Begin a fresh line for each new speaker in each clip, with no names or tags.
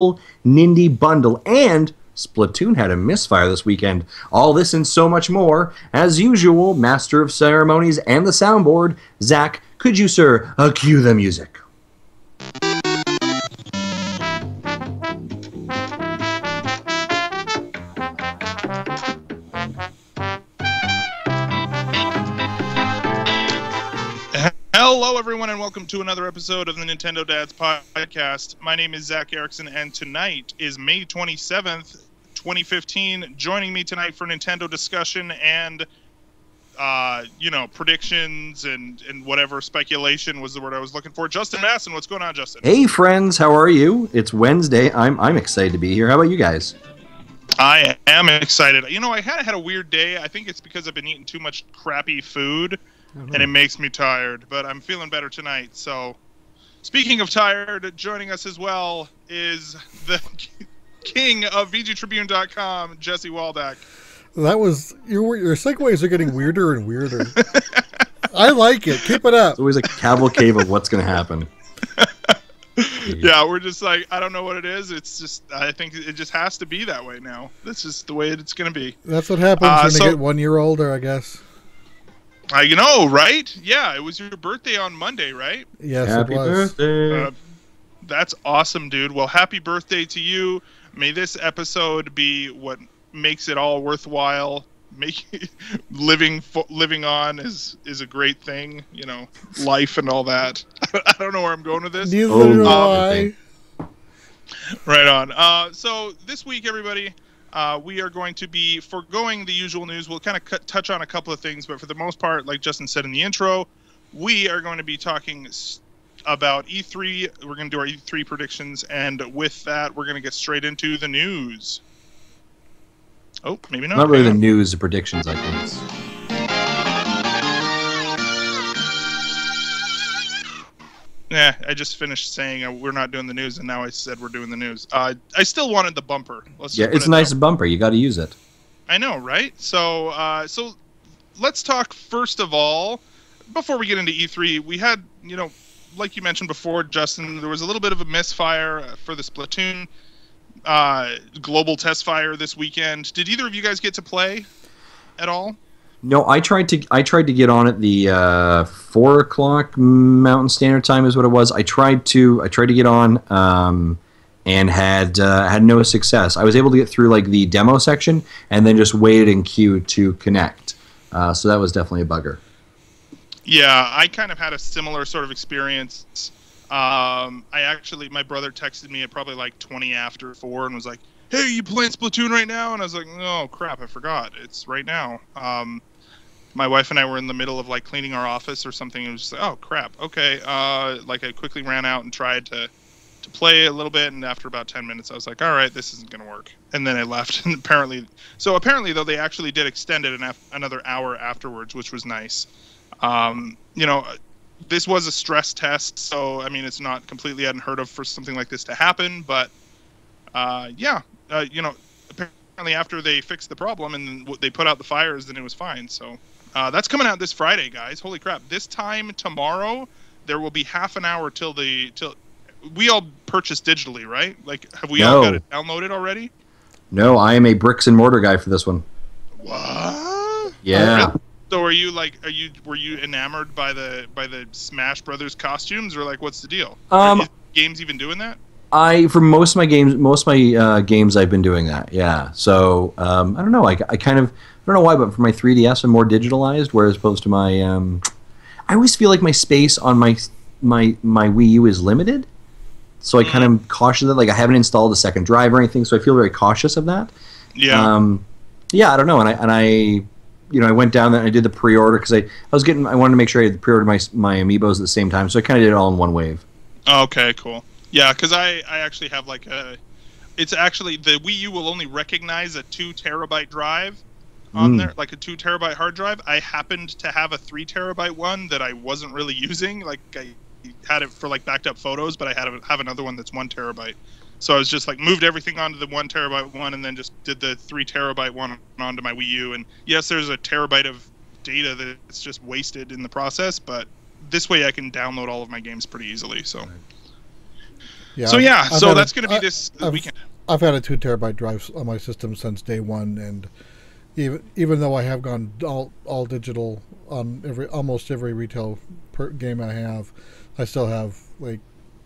Nindy bundle, and Splatoon had a misfire this weekend. All this and so much more. As usual, Master of Ceremonies and the soundboard, Zach, could you, sir, cue the music?
Welcome to another episode of the Nintendo Dads Podcast. My name is Zach Erickson, and tonight is May 27th, 2015. Joining me tonight for Nintendo discussion and, uh, you know, predictions and, and whatever speculation was the word I was looking for. Justin Masson, what's going on, Justin?
Hey, friends, how are you? It's Wednesday. I'm, I'm excited to be here. How about you guys?
I am excited. You know, I had had a weird day. I think it's because I've been eating too much crappy food and it makes me tired. But I'm feeling better tonight. So, speaking of tired, joining us as well is the king of VGTribune.com, Jesse Waldeck.
That was your your segues are getting weirder and weirder. I like it. Keep it up.
It's always a cavalcade of what's going to happen.
yeah, we're just like I don't know what it is. It's just I think it just has to be that way now. This is the way it's going to be.
That's what happens
Uh,
when
so-
you get one year older, I guess.
Uh, you know, right? Yeah, it was your birthday on Monday, right?
Yes,
Happy
it was.
birthday.
Uh, that's awesome, dude. Well, happy birthday to you. May this episode be what makes it all worthwhile. Make living fo- living on is is a great thing, you know, life and all that. I don't know where I'm going with this.
Neither
Oh,
do
um,
I.
Right on. Uh, so this week, everybody, uh, we are going to be foregoing the usual news. We'll kind of cut, touch on a couple of things, but for the most part, like Justin said in the intro, we are going to be talking about E3. We're going to do our E3 predictions, and with that, we're going to get straight into the news. Oh, maybe not.
Not really the news, the predictions, I think.
Yeah, I just finished saying uh, we're not doing the news, and now I said we're doing the news. Uh, I still wanted the bumper. Let's
Yeah, it's
it
a nice
that
bumper. You got to use it.
I know, right? So, uh, so let's talk first of all. Before we get into E3, we had, you know, like you mentioned before, Justin, there was a little bit of a misfire uh, for the Splatoon uh, global test fire this weekend. Did either of you guys get to play at all?
No, I tried to. I tried to get on at the uh, four o'clock Mountain Standard Time is what it was. I tried to. I tried to get on, um, and had uh, had no success. I was able to get through like the demo section, and then just waited in queue to connect. Uh, so that was definitely a bugger.
Yeah, I kind of had a similar sort of experience. Um, I actually, my brother texted me at probably like 20 after four and was like, "Hey, you playing Splatoon right now?" And I was like, "Oh crap, I forgot. It's right now." Um, my wife and I were in the middle of like cleaning our office or something, and it was just like, "Oh crap, okay." Uh, like I quickly ran out and tried to to play a little bit, and after about 10 minutes, I was like, "All right, this isn't gonna work." And then I left. And apparently, so apparently though, they actually did extend it an another hour afterwards, which was nice. Um, you know, this was a stress test, so I mean, it's not completely unheard of for something like this to happen. But uh, yeah, uh, you know, apparently after they fixed the problem and they put out the fires, then it was fine. So uh, that's coming out this Friday, guys. Holy crap! This time tomorrow, there will be half an hour till the till. We all purchased digitally, right? Like, have we all got it downloaded already?
No, I am a bricks and mortar guy for this one.
What?
Yeah.
So are you like are you were you enamored by the by the Smash Brothers costumes or like what's the deal?
Um,
Are games even doing that?
I for most of my games, most of my uh, games, I've been doing that. Yeah. So um, I don't know. I, I kind of I don't know why, but for my 3ds, I'm more digitalized, whereas opposed to my um, I always feel like my space on my my my Wii U is limited. So I kind of cautious of that. Like I haven't installed a second drive or anything, so I feel very cautious of that.
Yeah.
Um, yeah, I don't know, and I and I, you know, I went down there and I did the pre-order because I, I was getting I wanted to make sure I had pre-ordered my my amiibos at the same time, so I kind of did it all in one wave.
okay, cool. Yeah, because I I actually have like a. It's actually the Wii U will only recognize a two terabyte drive on
Mm.
there, like a two terabyte hard drive. I happened to have a three terabyte one that I wasn't really using. Like I had it for like backed up photos, but I had a, have another one that's one terabyte. So I was just like moved everything onto the one terabyte one, and then just did the three terabyte one onto my Wii U. And yes, there's a terabyte of data that's just wasted in the process, but this way I can download all of my games pretty easily. So
Yeah.
so yeah,
I've
so that's going to be
I-
this
I've-
weekend.
I've had a two terabyte drive on my system since day one, and even even though I have gone all all digital on every almost every retail per game I have, I still have like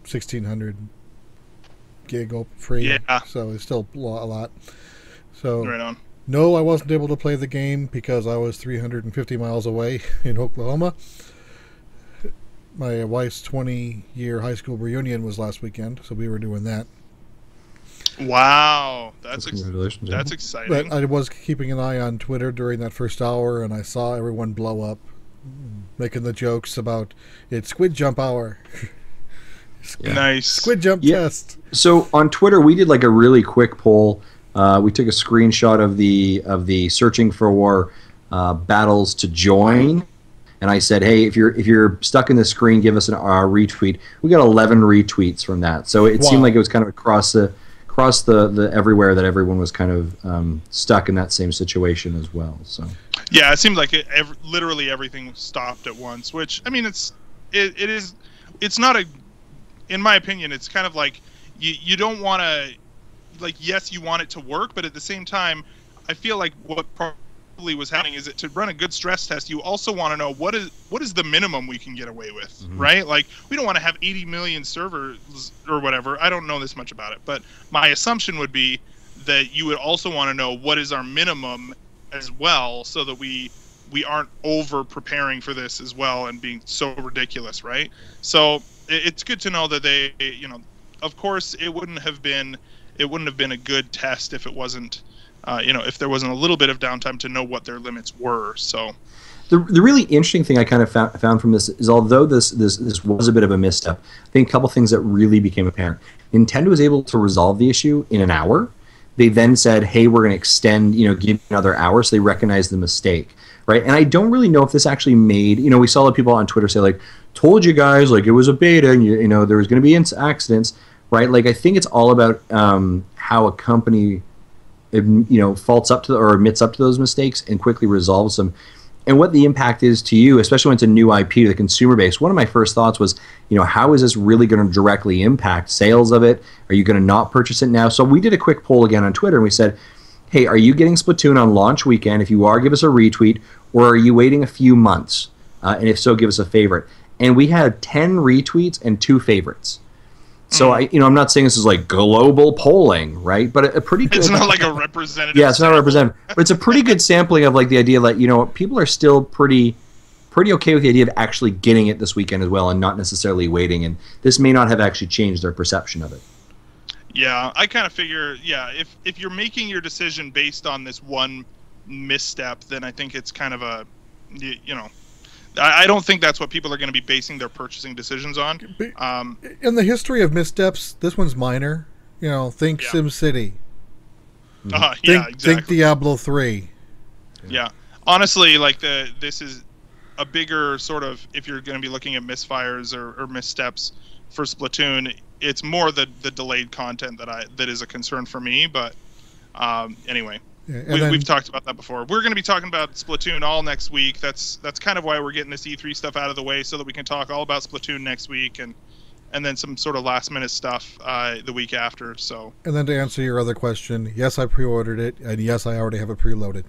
sixteen hundred gig free.
Yeah.
So it's still a lot. a lot. So
Right on.
no, I wasn't able to play the game because I was 350 miles away in Oklahoma. My wife's 20 year high school reunion was last weekend, so we were doing that.
Wow, that's ex-
Congratulations. yeah.
that's exciting.
But I was keeping an eye on Twitter during that first hour, and I saw everyone blow up, making the jokes about it's Squid Jump Hour,
Yeah.
Nice.
Squid Jump
Yeah.
Test.
So on Twitter, we did like a really quick poll. Uh, we took a screenshot of the of the searching for uh, battles to join, and I said, "Hey, if you're if you're stuck in the screen, give us an uh, retweet." We got 11 retweets from that, so it seemed like it was kind of across the across the, the everywhere that everyone was kind of um, stuck in that same situation as well. So
Yeah, it seemed like it, ev- literally everything stopped at once. Which I mean, it's it, it is it's not a in my opinion, it's kind of like you you don't want to like yes, you want it to work, but at the same time, I feel like what was happening is that to run a good stress test, you also want to know what is what is the minimum we can get away with,
Mhm.
right? Like we don't want to have 80 million servers or whatever. I don't know this much about it, but my assumption would be that you would also want to know what is our minimum as well so that we we aren't over preparing for this as well and being so ridiculous right so it's good to know that they you know of course it wouldn't have been it wouldn't have been a good test if it wasn't uh, you know if there wasn't a little bit of downtime to know what their limits were so
the, the really interesting thing I kind of found, found from this is although this, this this was a bit of a misstep, I think a couple things that really became apparent. Nintendo was able to resolve the issue in an hour. They then said, "Hey, we're going to extend, you know, give another hour." So they recognized the mistake, right? And I don't really know if this actually made, you know, we saw people on Twitter say like, "Told you guys, like it was a beta, and you, you know, there was going to be accidents." Right? Like I think it's all about um, how a company you know faults up to the, or admits up to those mistakes and quickly resolves them. And what the impact is to you especially when it's a new ip to the consumer base one of my first thoughts was you know how is this really going to directly impact sales of it? Are you going to not purchase it now? So we did a quick poll again on twitter and we said hey are you getting splatoon on launch weekend? If you are give us a retweet or are you waiting a few months? Uh, and if so give us a favorite. And we had 10 retweets and two favorites so I, you know, I'm not saying this is like global polling, right? But a, a pretty good.
it's not like a representative
Yeah, it's not representative, but it's a pretty good sampling of like the idea that you know people are still pretty, pretty okay with the idea of actually getting it this weekend as well, and not necessarily waiting. And this may not have actually changed their perception of it.
Yeah, I kind of figure, yeah, if if you're making your decision based on this one misstep, then I think it's kind of a, you, you know, I, I don't think that's what people are going to be basing their purchasing decisions on. Um,
In the history of missteps, this one's minor. You know, think
Yeah.
Sim City.
uh,
Think,
yeah,
think
exactly.
Diablo 3.
Yeah, honestly, like the this is a bigger sort of if you're going to be looking at misfires or, or missteps for Splatoon, it's more the the delayed content that I that is a concern for me. But um, anyway,
Yeah, and
we, we've talked about that before. We're going to be talking about Splatoon all next week. That's that's kind of why we're getting this E3 stuff out of the way so that we can talk all about Splatoon next week and and then some sort of last minute stuff uh, the week after. So
and then to answer your other question, yes, I pre-ordered it, and yes, I already have it preloaded.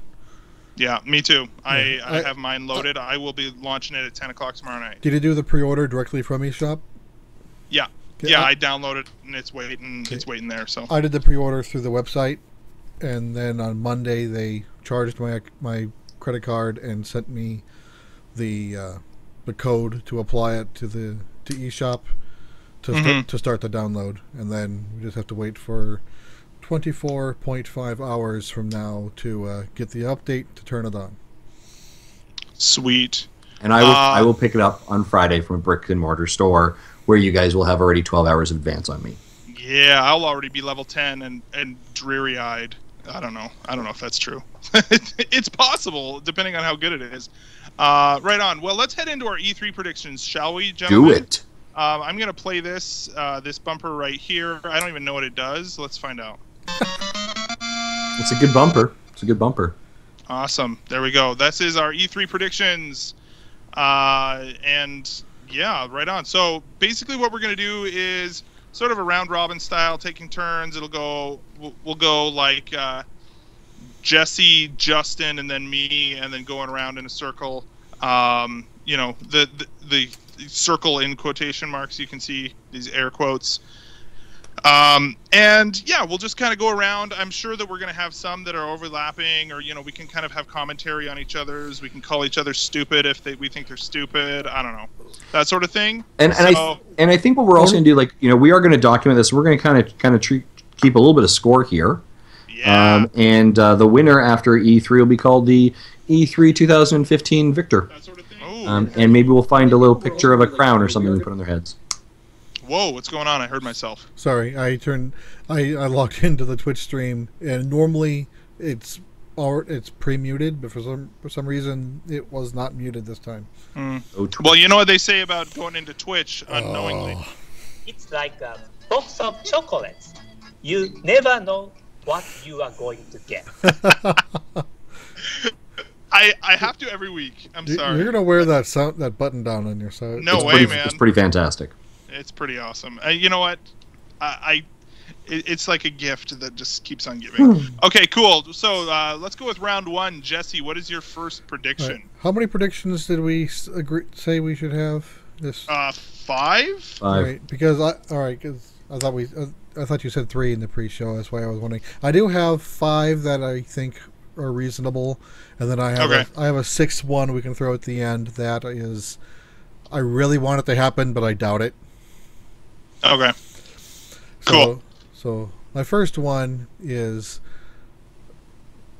yeah, me too. I,
Yeah,
I
I-
have mine loaded. I will be launching it at 10 o'clock tomorrow night.
Did you do the pre-order directly from eShop?
Yeah.
Okay,
Yeah,
I-
I downloaded and it's waiting. It's waiting there. So
I did the pre-order through the website, and then on Monday they charged my my credit card and sent me the uh, the code to apply it to the to eShop to
Mhm.
start, to start the download, and then we just have to wait for 24.5 hours from now to uh, get the update to turn it on.
sweet.
And I will,
Uh,
I will pick it up on Friday from a brick and mortar store where you guys will have already 12 hours of advance on me.
Yeah, I'll already be level 10 and and dreary eyed. I don't know. I don't know if that's true. it's possible, depending on how good it is. Uh, right on. Well, let's head into our E3 predictions, shall we, gentlemen?
Do it.
Um, I'm gonna play this uh, this bumper right here. I don't even know what it does. Let's find out.
It's a good bumper. It's a good bumper.
Awesome. There we go. This is our E3 predictions. Uh, and yeah, right on. So basically, what we're going to do is sort of a round robin style, taking turns. It'll go. We'll, go like uh, Jesse, Justin, and then me, and then going around in a circle. Um, you know, the, the the circle in quotation marks. You can see these air quotes. Um, and yeah, we'll just kind of go around. I'm sure that we're going to have some that are overlapping, or you know, we can kind of have commentary on each other's. We can call each other stupid if they, we think they're stupid. I don't know, that sort of thing.
And and
So-
I and I think what we're also going to do, like you know, we are going to document this. We're going to kind of kind of treat, keep a little bit of score here.
Yeah,
Um, and uh, the winner after E3 will be called the E E3 2015 victor.
that sort of thing. Oh,
Um, and maybe we'll find a little picture of a crown or something we put on their heads.
Whoa, what's going on? I heard myself.
Sorry, I turned. I, I logged into the Twitch stream, and normally it's or it's pre-muted, but for some for some reason it was not muted this time.
Oh,
Well, you know what they say about going into Twitch unknowingly.
Oh.
It's like a box of chocolates. You never know what you are going to get.
I I have to every week. I'm
You-
sorry.
You're gonna wear that sound that button down on your side.
No
it's
way,
pretty,
man.
It's pretty fantastic.
It's pretty awesome. Uh, you know what? I, I it, it's like a gift that just keeps on giving. okay, cool. So uh, let's go with round one. Jesse, what is your first prediction?
Right. How many predictions did we agree say we should have? This
Uh, five.
Five.
right because I all right because I thought we uh, I thought you said three in the pre-show. That's why I was wondering. I do have five that I think are reasonable, and then I have
Okay.
a, I have a sixth one we can throw at the end. That is, I really want it to happen, but I doubt it.
Okay.
So,
Cool.
So my first one is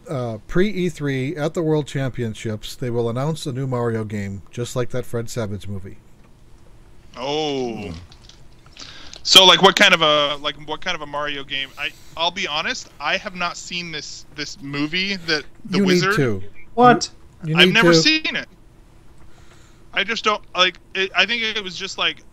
uh, pre E3 at the World Championships. They will announce a new Mario game, just like that Fred Savage movie.
Oh. So like what kind of a like what kind of a Mario game? I I'll be honest, I have not seen this this movie that the
you
wizard
need to.
What?
You
I've never
to.
seen it. I just don't like. It, I think it was just like,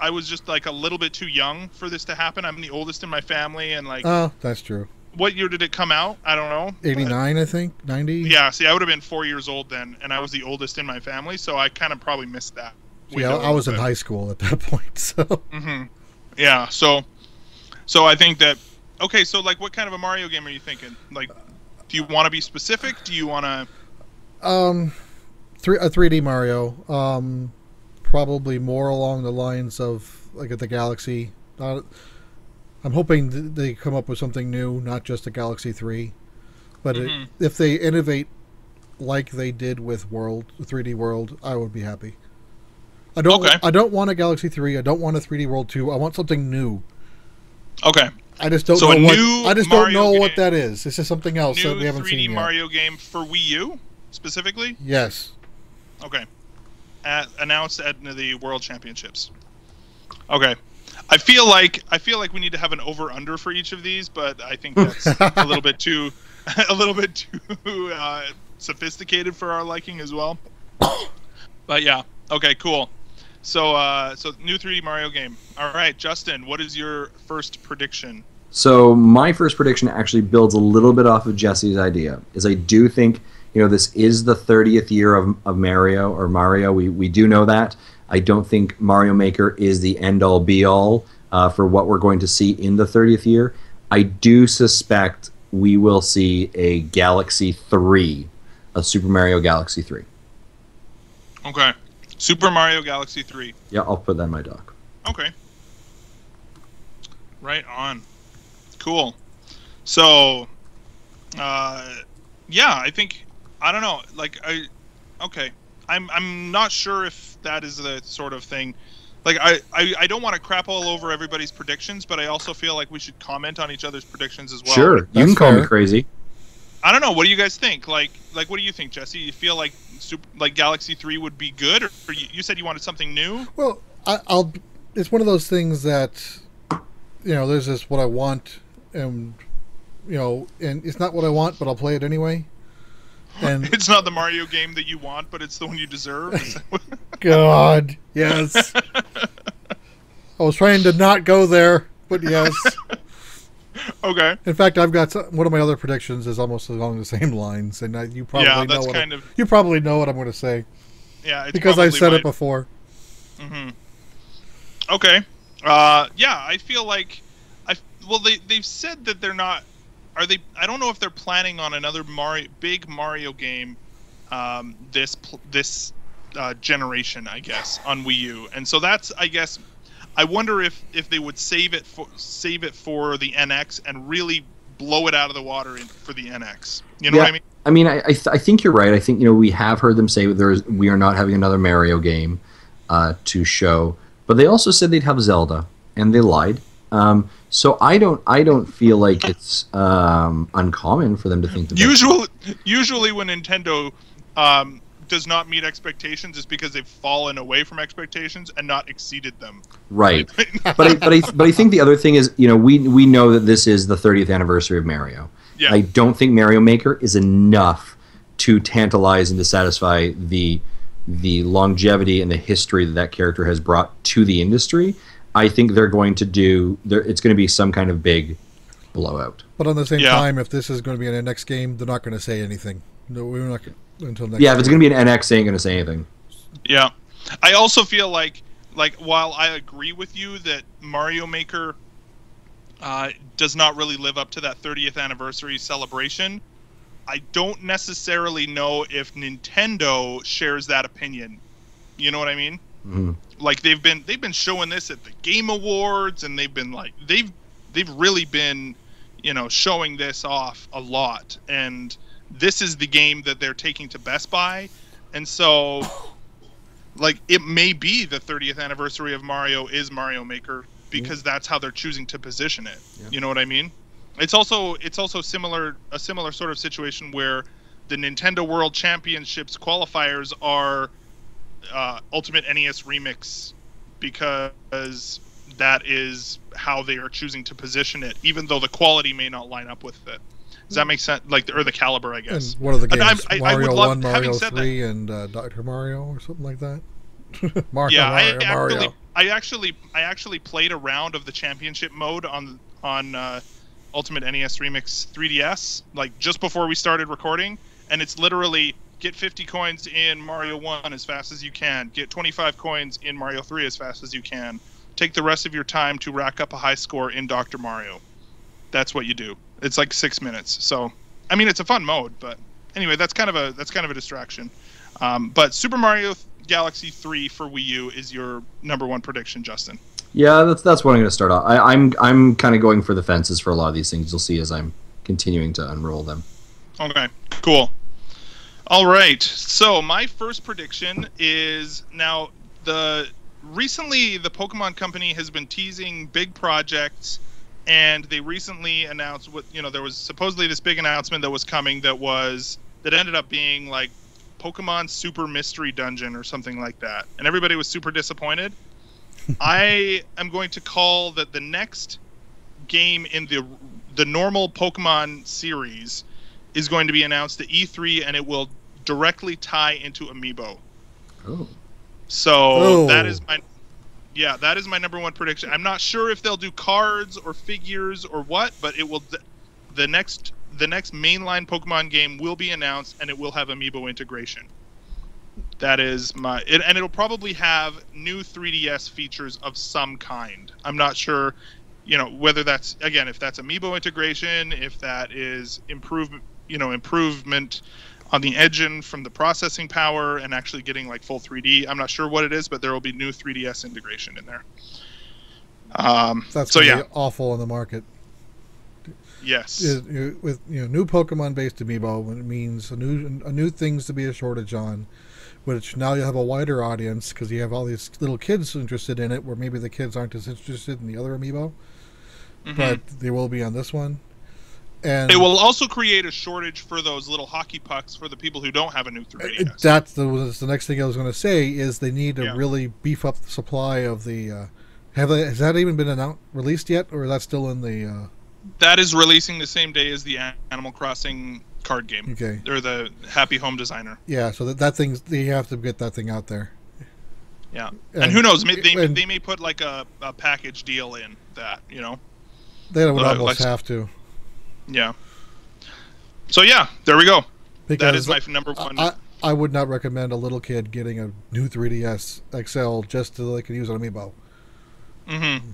I was just like a little bit too young for this to happen. I'm the oldest in my family, and like,
Oh, that's true.
what year did it come out? I don't know.
Eighty nine, I think. Ninety.
Yeah, see, I would have been four years old then, and I was the oldest in my family, so I kind of probably missed that.
Yeah, I was in high school at that point. So
hmm Yeah, so, so I think that. Okay, so like, what kind of a Mario game are you thinking? Like, do you want to be specific? Do you want to?
Um, three a 3D Mario. Um, probably more along the lines of like at the Galaxy. Uh, I'm hoping th- they come up with something new, not just a Galaxy Three. But it-
Mhm.
if they innovate like they did with World 3D World, I would be happy. I don't.
Okay.
I don't want a Galaxy Three. I don't want a 3D World Two. I want something new.
Okay,
I just don't
So
know what. I just
Mario
don't know what that is. This is something else that we haven't
3D
seen yet.
Mario game for Wii U specifically.
Yes.
Okay. At, announced at the World Championships. Okay. I feel like I feel like we need to have an over under for each of these, but I think that's a little bit too a little bit too uh, sophisticated for our liking as well. But yeah. Okay, cool. So uh so new 3D Mario game. All right, Justin, what is your first prediction?
So my first prediction actually builds a little bit off of Jesse's idea. Is I do think you know this is the 30th year of, of Mario or Mario. We we do know that. I don't think Mario Maker is the end all be all uh, for what we're going to see in the 30th year. I do suspect we will see a Galaxy 3, a Super Mario Galaxy 3.
Okay. Super Mario Galaxy 3.
Yeah, I'll put that in my doc.
Okay. Right on. Cool. So, uh, yeah, I think I don't know. Like I, okay, I'm I'm not sure if that is the sort of thing. Like I I, I don't want to crap all over everybody's predictions, but I also feel like we should comment on each other's predictions as well.
sure, you can call me crazy.
I don't know. What do you guys think? Like like what do you think, Jesse? You feel like super, like Galaxy Three would be good, or, or you, you said you wanted something new?
Well, I, I'll. It's one of those things that, you know, there's this what I want, and you know, and it's not what I want, but I'll play it anyway. And
It's not the Mario game that you want, but it's the one you deserve. Is that what-
God, yes, I was trying to not go there, but yes.
okay.
In fact, I've got some, one of my other predictions is almost along the same lines, and I, you probably
yeah,
know
that's
what
kind
I,
of
you probably know what I'm going to say
yeah. It's
because I've said
right.
it before.
hmm Okay. Uh, yeah, I feel like I well they they've said that they're not. Are they? I don't know if they're planning on another Mario big Mario game um, this pl- this uh, generation, I guess, on Wii U, and so that's I guess. I wonder if if they would save it for save it for the NX and really blow it out of the water in, for the NX. You know
Yeah.
what I mean?
I mean, I I, th- I think you're right. I think you know we have heard them say there's we are not having another Mario game uh, to show, but they also said they'd have Zelda, and they lied. Um, so I don't I don't feel like it's um, uncommon for them to think that
Usually, usually when Nintendo um, does not meet expectations, it's because they've fallen away from expectations and not exceeded them.
right. but I, but I but I think the other thing is you know we we know that this is the 30th anniversary of Mario.
Yeah.
I don't think Mario Maker is enough to tantalize and to satisfy the the longevity and the history that that character has brought to the industry. I think they're going to do. There, it's going to be some kind of big blowout.
But on the same
Yeah.
time, if this is going to be an NX game, they're not going to say anything. No, we're not until next.
Yeah, if it's going to be an NX, they ain't going to say anything.
Yeah, I also feel like like while I agree with you that Mario Maker uh, does not really live up to that 30th anniversary celebration, I don't necessarily know if Nintendo shares that opinion. You know what I mean?
Mhm.
Like they've been they've been showing this at the Game Awards, and they've been like they've they've really been you know showing this off a lot, and this is the game that they're taking to Best Buy, and so like it may be the 30th anniversary of Mario is Mario Maker because that's how they're choosing to position it.
Yeah.
You know what I mean? It's also it's also similar a similar sort of situation where the Nintendo World Championships qualifiers are uh, Ultimate NES Remix because that is how they are choosing to position it, even though the quality may not line up with it. Does that make sense? Like, or the caliber, I
And
guess.
what are the
And I'm-
games?
I- I would
Mario
love-
One, Mario
said that-
Three, and uh, Doctor Mario, or something like that. Mario,
yeah,
Mario,
I actually,
Mario.
I actually, I actually played a round of the championship mode on on uh, Ultimate NES Remix 3DS, like just before we started recording, and it's literally get 50 coins in Mario 1 as fast as you can, get 25 coins in Mario 3 as fast as you can, take the rest of your time to rack up a high score in Dr. Mario. That's what you do. It's like six minutes. So, I mean, it's a fun mode, but anyway, that's kind of a that's kind of a distraction. Um, but Super Mario Galaxy 3 for Wii U is your number one prediction, Justin.
Yeah, that's that's what I'm going to start off. I, I'm I'm kind of going for the fences for a lot of these things. You'll see as I'm continuing to unroll them.
Okay, cool. All right. So my first prediction is now the recently the Pokemon Company has been teasing big projects, and they recently announced what you know there was supposedly this big announcement that was coming that was that ended up being like Pokemon Super Mystery Dungeon or something like that, and everybody was super disappointed. I am going to call that the next game in the the normal Pokemon series is going to be announced at E3, and it will directly tie into Amiibo.
Oh,
So
Oh.
that is my yeah, that is my number one prediction. I'm not sure if they'll do cards or figures or what, but it will. The next the next mainline Pokemon game will be announced, and it will have Amiibo integration. That is my it, and it'll probably have new 3DS features of some kind. I'm not sure, you know, whether that's again if that's Amiibo integration, if that is improvement, you know, improvement on the engine from the processing power and actually getting like full 3D. I'm not sure what it is, but there will be new 3DS integration in there. Um,
That's
so yeah,
be awful in the market.
yes,
you- with you know new Pokemon based amiibo, when it means a new a new things to be a shortage on, which now you have a wider audience because you have all these little kids interested in it, where maybe the kids aren't as interested in the other amiibo,
Mhm.
but they will be on this one. And
it will also create a shortage for those little hockey pucks for the people who don't have a new 3DS.
Uh, That's the, the next thing I was going to say is they need to
Yeah.
really beef up the supply of the. Uh, have they, has that even been announced released yet, or is that still in the? Uh,
that is releasing the same day as the Animal Crossing card game,
okay,
or the Happy Home Designer.
yeah. So that that thing's they have to get that thing out there.
Yeah, and, who knows? May, they,
and
they may put like a, a package deal in that, you know.
they would almost
like-
have to.
Yeah. So yeah, there we go.
Because
that is my number one.
I, I would not recommend a little kid getting a new 3DS XL just so they can use an amiibo.
Mm-hmm.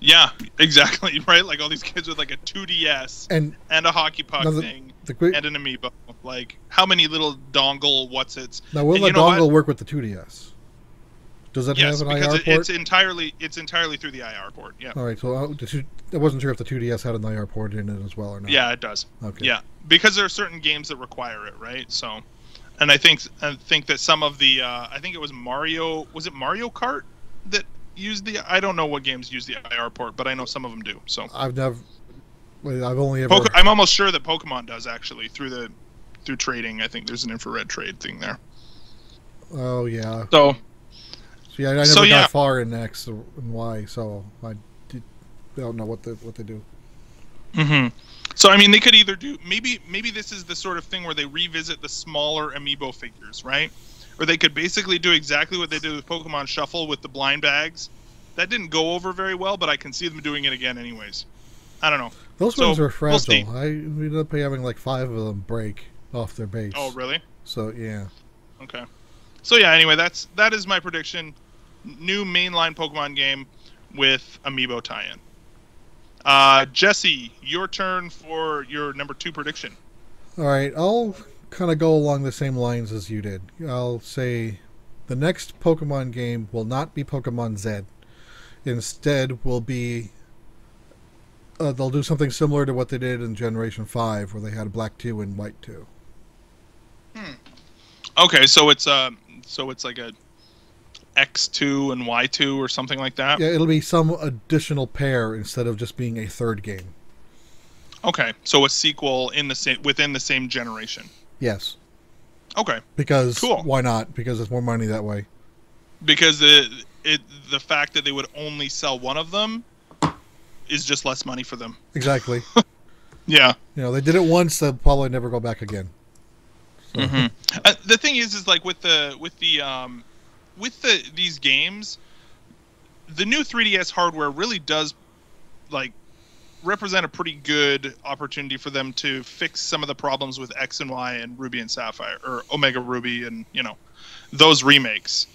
Yeah, exactly. Right, like all these kids with like a 2DS
And
and a hockey puck
the-
thing
the quick,
and an amiibo. Like, how many little dongle what's its?
now will
and
the
what?
dongle work with the 2DS? Does that
Yes,
have an
because
IR
it,
port?
it's entirely it's entirely through the IR port. Yeah,
All right, so uh, two, I wasn't sure if the 2DS had an IR port in it as well or not.
yeah, it does.
Okay.
Yeah, because there are certain games that require it, right? So, and I think I think that some of the uh, I think it was Mario was it Mario Kart that used the I don't know what games use the IR port, but I know some of them do. So,
I've never. wait, I've only ever.
Poke- I'm almost sure that Pokemon does actually through the through trading. I think there's an infrared trade thing there.
oh yeah.
So
See, I, I never
So,
got
yeah.
far in X and Y, so I did, don't know what the what they do.
Mm-hmm. So I mean, they could either do maybe maybe this is the sort of thing where they revisit the smaller amiibo figures, right? Or they could basically do exactly what they did with Pokemon Shuffle with the blind bags. That didn't go over very well, but I can see them doing it again anyways. I don't know.
Those
So,
ones are
we'll
fragile. I ended up having like five of them break off their base.
Oh, really?
So yeah.
Okay. So yeah, anyway, that's that is my prediction. New mainline Pokemon game with amiibo tie-in. Uh, Jesse, your turn for your number two prediction.
All right, I'll kind of go along the same lines as you did. I'll say the next Pokemon game will not be Pokemon Z. Instead, will be uh, they'll do something similar to what they did in Generation Five, where they had Black Two and White Two. Hmm.
Okay, so it's uh, so it's like a X two and Y two or something like that.
Yeah, it'll be some additional pair instead of just being a third game.
Okay, so a sequel in the same within the same generation.
Yes,
Okay,
because
Cool.
why not? Because it's more money that way.
because it it the fact that they would only sell one of them is just less money for them.
Exactly.
Yeah.
you know, they did it once. They'll probably never go back again.
hmm Uh, the thing is, is like with the with the um, with the these games, the new 3DS hardware really does like represent a pretty good opportunity for them to fix some of the problems with X and Y and Ruby and Sapphire or Omega Ruby and you know those remakes,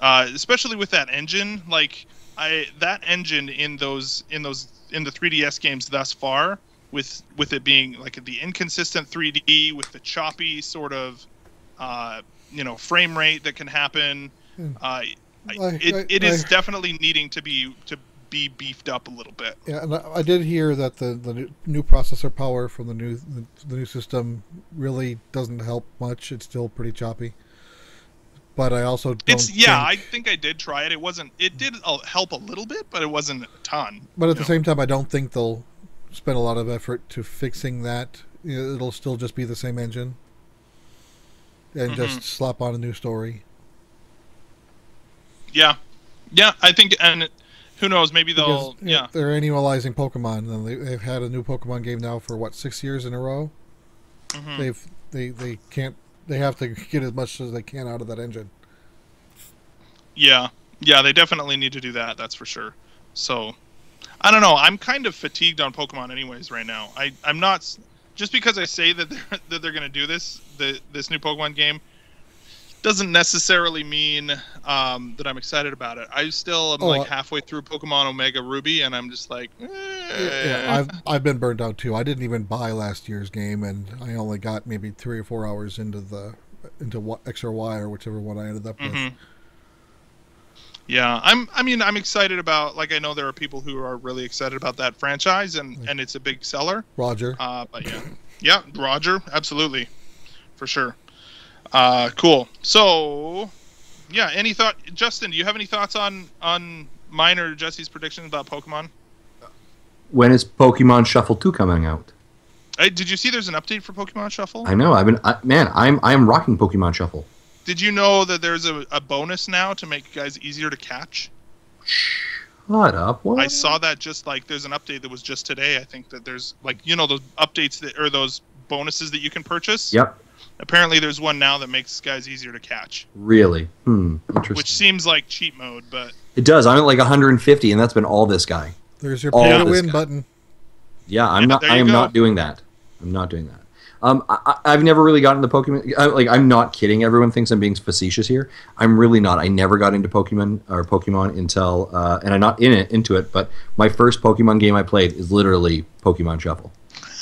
uh, especially with that engine. Like I that engine in those in those in the 3DS games thus far. With with it being like the inconsistent 3D, with the choppy sort of uh, you know frame rate that can happen.
Hmm.
Uh, I- it, it is
I-
definitely needing to be to be beefed up a little bit.
Yeah, and I, I did hear that the, the new, processor power from the new the, the new system really doesn't help much. It's still pretty choppy. But I also don't.
It's yeah, I
think-
think I did try it. It wasn't. It did help a little bit, but it wasn't a ton.
But at the
know.
same time, I don't think they'll spend a lot of effort to fixing that. It'll still just be the same engine, and
Mhm.
just slap on a new story.
Yeah, yeah, I think, and who knows? Maybe they'll.
know,
Yeah,
they're annualizing Pokemon, and they, they've had a new Pokemon game now for what six years in a row.
mhm.
They've they they can't they have to get as much as they can out of that engine.
yeah, yeah. They definitely need to do that. That's for sure. So, I don't know. I'm kind of fatigued on Pokemon, anyways. Right now, I I'm not just because I say that they're that they're gonna do this the this new Pokemon game doesn't necessarily mean um, that I'm excited about it. I still am
Oh,
like halfway through Pokemon Omega Ruby, and I'm just like, eh.
Yeah, I've I've been burned out too. I didn't even buy last year's game, and I only got maybe three or four hours into the into X or Y or whichever one I ended up with.
Mhm. Yeah, I'm. I mean, I'm excited about. Like, I know there are people who are really excited about that franchise, and and it's a big seller.
Roger.
Uh, but yeah, yeah, Roger, absolutely, for sure. Uh, cool. So, yeah. Any thought, Justin? Do you have any thoughts on on mine or Jesse's predictions about Pokemon?
When is Pokemon Shuffle 2 coming out?
Hey, did you see there's an update for Pokemon Shuffle?
I know. I've been I, man. I'm I'm rocking Pokemon Shuffle.
Did you know that there's a, a bonus now to make guys easier to catch?
Shut up. What?
I saw that just like there's an update that was just today. I think that there's like you know those updates that or those bonuses that you can purchase.
Yep.
Apparently, there's one now that makes guys easier to catch,
Really. Hmm. Interesting.
which seems like cheat mode, but
it does. I'm at like 150, and that's been all this guy.
There's your
all
pay to win
guy.
button.
Yeah, I'm
Yeah,
not. I am
go.
not doing that. I'm not doing that. Um, I, I- I've never really gotten into Pokemon. I, like, I'm not kidding. Everyone thinks I'm being facetious here. I'm really not. I never got into Pokemon or Pokemon until, uh, and I'm not in it into it. But my first Pokemon game I played is literally Pokemon Shuffle.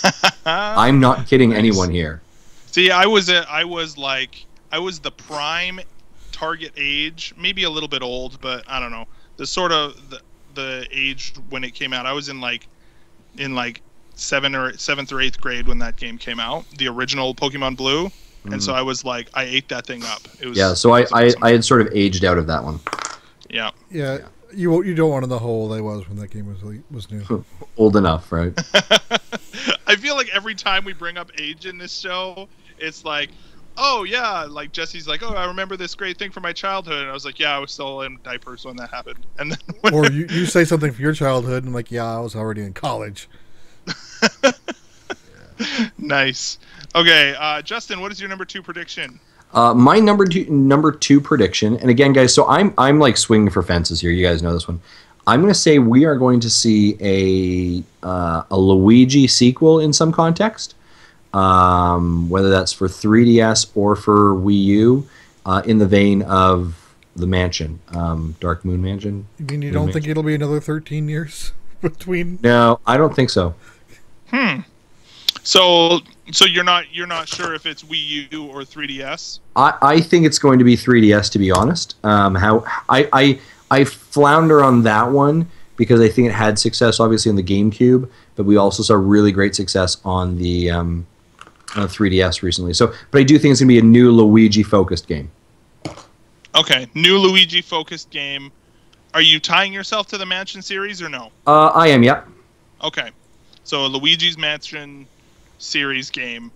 I'm not kidding
Nice.
anyone here.
See, I was a, I was like, I was the prime target age, maybe a little bit old, but I don't know. The sort of the, the age when it came out. I was in like, in like seven or seventh or eighth grade when that game came out, the original Pokemon Blue, and so I was like, I ate that thing up. It was
Mm-hmm. Yeah, so I,
was
I,
awesome.
I had sort of aged out of that one.
yeah.
Yeah, you you don't want to know how old I was when that game was was new.
Old enough, right?
I feel like every time we bring up age in this show, it's like, oh yeah, like Jesse's like, oh, I remember this great thing from my childhood, and I was like, yeah, I was still in diapers when that happened, and then
or you, you say something from your childhood and like, yeah, I was already in college.
nice. Okay, uh, Justin, what is your number two prediction?
Uh, my number two number two prediction, and again, guys, so I'm I'm like swinging for fences here. You guys know this one. I'm going to say we are going to see a uh, a Luigi sequel in some context, um, whether that's for 3DS or for Wii U, uh, in the vein of the Mansion, um, Dark Moon Mansion.
You mean you
What
don't
do you
think it'll be another 13 years between?
No, I don't think so.
Hmm. So, so you're not you're not sure if it's Wii U or 3DS?
I, I think it's going to be 3DS to be honest. Um, how I, I I flounder on that one because I think it had success obviously on the GameCube, but we also saw really great success on the um, uh, 3DS recently. So, but I do think it's going to be a new Luigi focused game.
Okay, new Luigi focused game. Are you tying yourself to the Mansion series or no?
Uh, I am, yep.
Okay, so a Luigi's Mansion series game.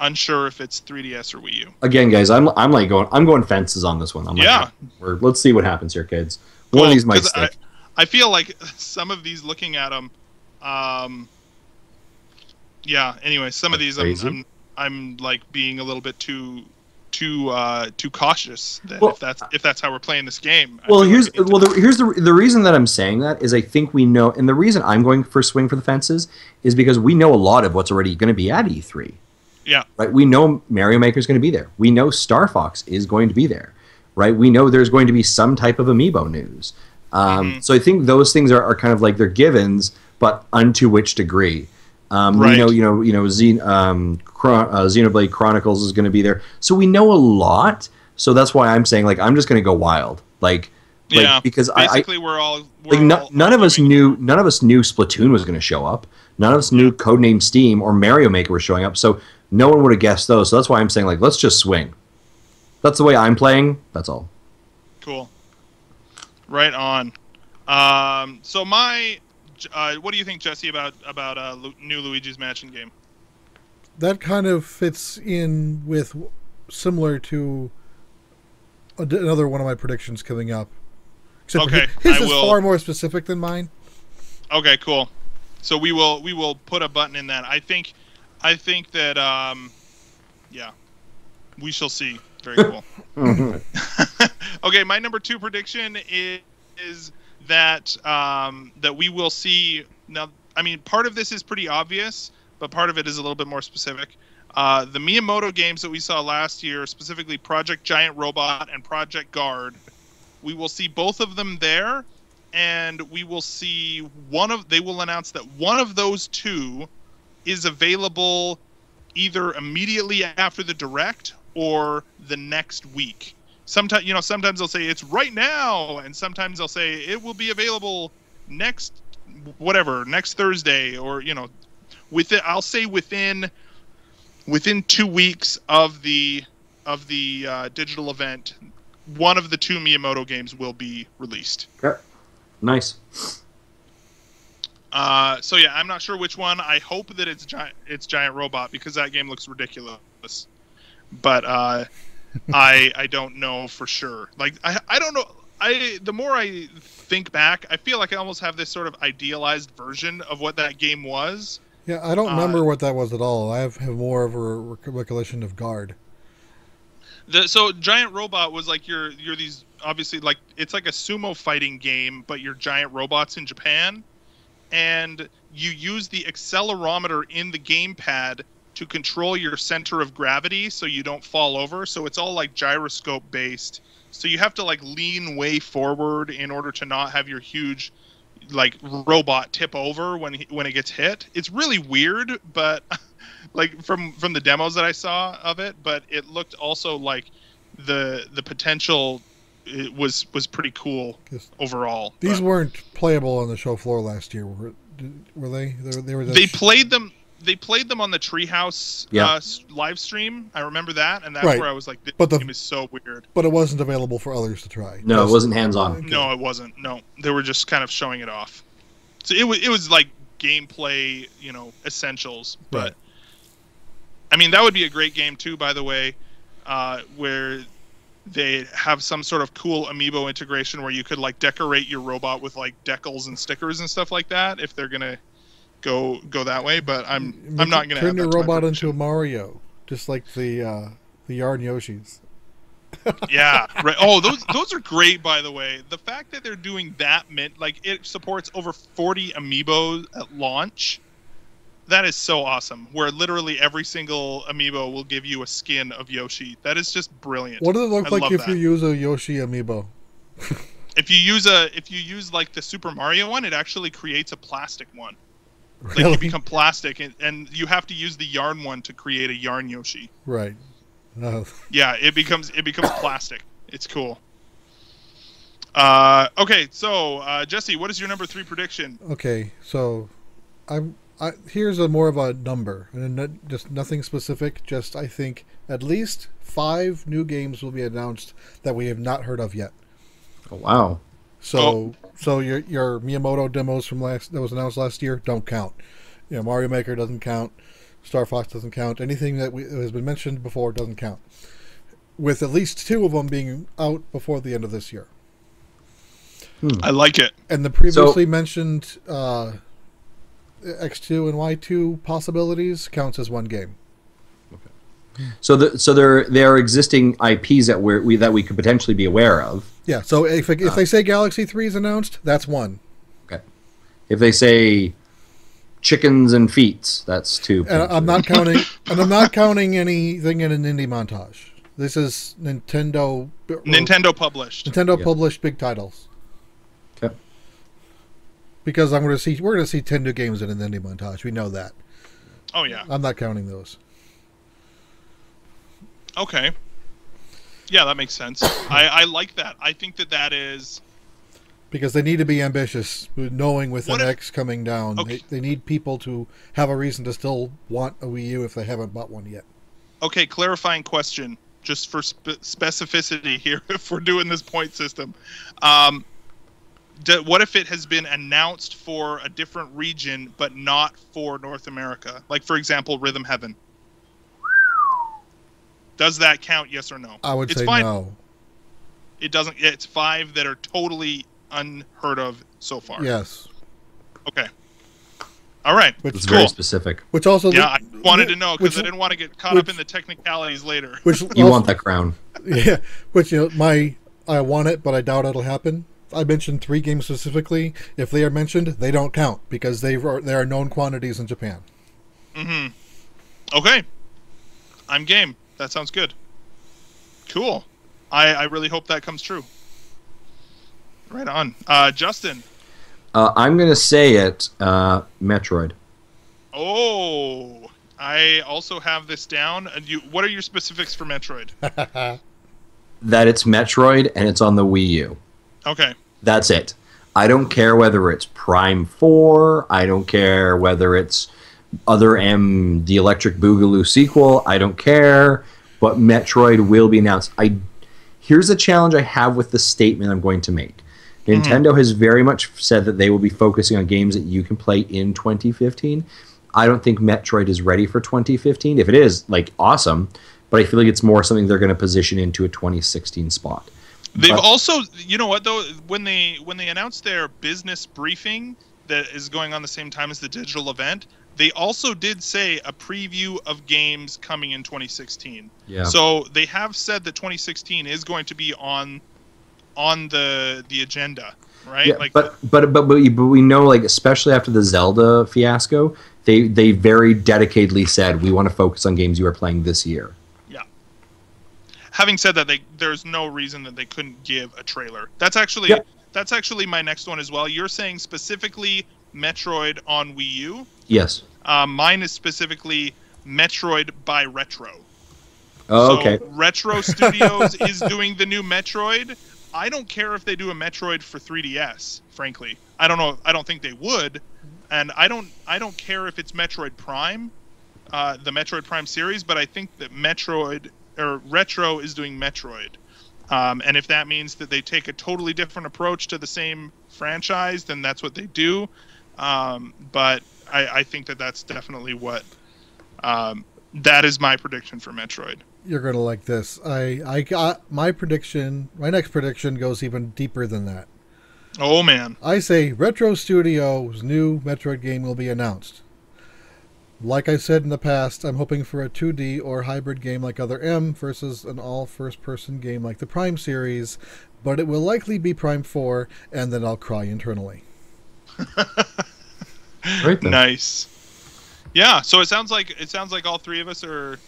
Unsure if it's 3DS or Wii U.
Again, guys, I'm I'm like going I'm going fences on this one. I'm like,
Yeah.
we're, let's see what happens here, kids. One of these might
'cause I-
stick.
I feel like some of these, looking at them, um, yeah. Anyway, some of
That's
these, I'm. I'm, I'm like being a little bit too, too, uh, too cautious. That
Well,
if that's if that's how we're playing this game.
Well,
like
here's
to-
well, the, here's the the reason that I'm saying that is I think we know, and the reason I'm going for swing for the fences is because we know a lot of what's already going to be at E3.
yeah,
Right? We know Mario Maker is going to be there. We know Star Fox is going to be there. Right? We know there's going to be some type of amiibo news. Um,
Mhm.
So I think those things are, are kind of like they're givens, but unto which degree. Um, We know, you know, you know, Xen, um, Chron- uh, Xenoblade Chronicles is going to be there. So we know a lot. So that's why I'm saying like I'm just going to go wild, like, like
yeah.
because I, I
Basically, we're all we're
like no,
all
none of us knew none of us knew Splatoon was going to show up. None of us knew Codename Steam or Mario Maker was showing up. So no one would have guessed those. So that's why I'm saying like let's just swing. That's the way I'm playing. That's all.
Cool. Right on. Um, so my, uh, what do you think, Jesse, about about uh, Lu- new Luigi's Mansion game?
That kind of fits in with similar to another one of my predictions coming up. Except
Okay,
his
I
is
will-
far more specific than mine.
Okay, cool. So we will we will put a button in that. I think, I think that um, yeah, we shall see. Very cool. okay, my number two prediction is, is that um, that we will see now. I mean, part of this is pretty obvious, but part of it is a little bit more specific. Uh, the Miyamoto games that we saw last year, specifically Project Giant Robot and Project Guard, we will see both of them there, and we will see one of. They will announce that one of those two is available either immediately after the direct or the next week. Sometimes you know, sometimes they'll say it's right now, and sometimes they'll say it will be available next whatever, next Thursday or you know, within I'll say within within 2 weeks of the of the uh, digital event, one of the two Miyamoto games will be released.
nice.
Uh, so yeah, I'm not sure which one. I hope that it's giant. It's Giant Robot because that game looks ridiculous. But uh, I I don't know for sure. Like I I don't know. I the more I think back, I feel like I almost have this sort of idealized version of what that game was.
Yeah, I don't
Uh,
remember what that was at all. I have, have more of a recollection of Guard.
The, so Giant Robot was like you're you're these obviously like it's like a sumo fighting game, but you're giant robots in Japan, and you use the accelerometer in the gamepad to control your center of gravity so you don't fall over. So it's all like gyroscope based. So you have to like lean way forward in order to not have your huge like robot tip over when he, when it gets hit. It's really weird, but like from from the demos that I saw of it, but it looked also like the the potential it was was pretty cool overall.
These
But
weren't playable on the show floor last year, were, were they? They were, they were
they
just-
played them they played them on the treehouse
Yeah.
uh, live stream. I remember that, and that's
Right.
where I was like, "This
But the-
game is so weird."
but it wasn't available for others to try.
No, it wasn't hands on.
Okay.
No, it wasn't. No, they were just kind of showing it off. So it was it was like gameplay, you know, essentials. But
Right.
I mean, that would be a great game too. By the way, uh, where they have some sort of cool amiibo integration where you could like decorate your robot with like decals and stickers and stuff like that. If they're gonna go go that way, but I'm
Make
I'm not gonna
turn your
that
robot into a Mario, just like the uh, the Yarn Yoshis.
yeah right. Oh those those are great by the way. The fact that they're doing that mint like it supports over 40 amiibo at launch that is so awesome where literally every single amiibo will give you a skin of yoshi. That is just brilliant.
What does it look
I
like if you use a Yoshi amiibo?
if you use a if you use like the super mario one it actually creates a plastic one like you become plastic and, and you have to use the yarn one to create a yarn yoshi
right. Uh,
yeah it becomes it becomes plastic it's cool uh okay so uh jesse what is your number three prediction
okay, so I'm. I, here's a more of a number, and not, just nothing specific. Just I think at least five new games will be announced that we have not heard of yet.
Oh, wow.
So,
Oh.
so your your Miyamoto demos from last that was announced last year don't count. You know, Mario Maker doesn't count. Star Fox doesn't count. Anything that we, has been mentioned before doesn't count. With at least two of them being out before the end of this year,
i like it
and the previously mentioned uh, X2 and Y2 possibilities counts as one game.
So the so there there are existing IPs that we're, we that we could potentially be aware of.
Yeah. So if if uh, they say Galaxy Three is announced, that's one.
Okay. If they say chickens and feet, that's two.
And I'm not counting, and I'm not counting anything in an indie montage. This is Nintendo.
Uh, nintendo published
Nintendo
Yeah.
published big titles
Okay.
because I'm going to see we're going to see ten new games in an indie montage. We know that.
oh yeah
I'm not counting those.
Okay. Yeah that makes sense. I i like that. I think that that is
Because they need to be ambitious, knowing with
What
an
if-
X coming down,
Okay.
they, they need people to have a reason to still want a Wii U if they haven't bought one yet.
okay clarifying question just for spe- specificity here if we're doing this point system. Um d- what if it has been announced for a different region but not for north america? Like for example rhythm heaven does that count yes or no
I would
it's
say
fine
no.
it doesn't it's five that are totally unheard of so far
Yes,
okay all right
which
It's
cool.
very specific.
which also
yeah i wanted to know because i didn't want to get caught up in the technicalities later
which
You
also-
want that crown?
Yeah, which you know, my I want it, but I doubt it'll happen. I mentioned three games specifically. If they are mentioned, they don't count because they are they are known quantities in Japan.
Mm-hmm. Okay. I'm game. That sounds good. Cool. I, I really hope that comes true. Right on. Uh, Justin.
Uh, I'm gonna say it. Uh, Metroid.
Oh, I also have this down. And you, what are your specifics for Metroid?
That it's Metroid and it's on the Wii U.
Okay.
That's it. I don't care whether it's Prime Four. I don't care whether it's other M, the Electric Boogaloo sequel. I don't care. But Metroid will be announced. I here's a challenge I have with the statement I'm going to make. Hmm. Nintendo has very much said that they will be focusing on games that you can play in 2015. I don't think Metroid is ready for 2015. If it is, like awesome, but I feel like it's more something they're going to position into a 2016 spot.
They've
But-
also, you know what though, when they when they announced their business briefing that is going on the same time as the digital event, they also did say a preview of games coming in 2016.
Yeah.
So they have said that 2016 is going to be on on the the agenda, right?
Yeah,
like
but, but but but we, but we know like especially after the Zelda fiasco, they they very dedicatedly said we want to focus on games you are playing this year. Yeah.
Having said that, they there's no reason that they couldn't give a trailer. That's actually that's actually my next one as well. You're saying specifically Metroid on Wii U.
Yes.
Um, mine is specifically Metroid by Retro.
Oh,
So
okay.
Retro Studios is doing the new Metroid. I don't care if they do a Metroid for 3DS. Frankly, I don't know. I don't think they would, and I don't. I don't care if it's Metroid Prime, uh, the Metroid Prime series. But I think that Metroid or Retro is doing Metroid, um, and if that means that they take a totally different approach to the same franchise, then that's what they do. Um, but I, I think that that's definitely what. Um, that is my prediction for Metroid.
You're gonna like this. I I got my prediction. My next prediction goes even deeper than that.
Oh man.
I say Retro Studios' new Metroid game will be announced. Like I said in the past, I'm hoping for a 2D or hybrid game like Other M versus an all first person game like the Prime series, but it will likely be Prime 4, and then I'll cry internally.
Right then.
Nice. Yeah, so it sounds like it sounds like all three of us are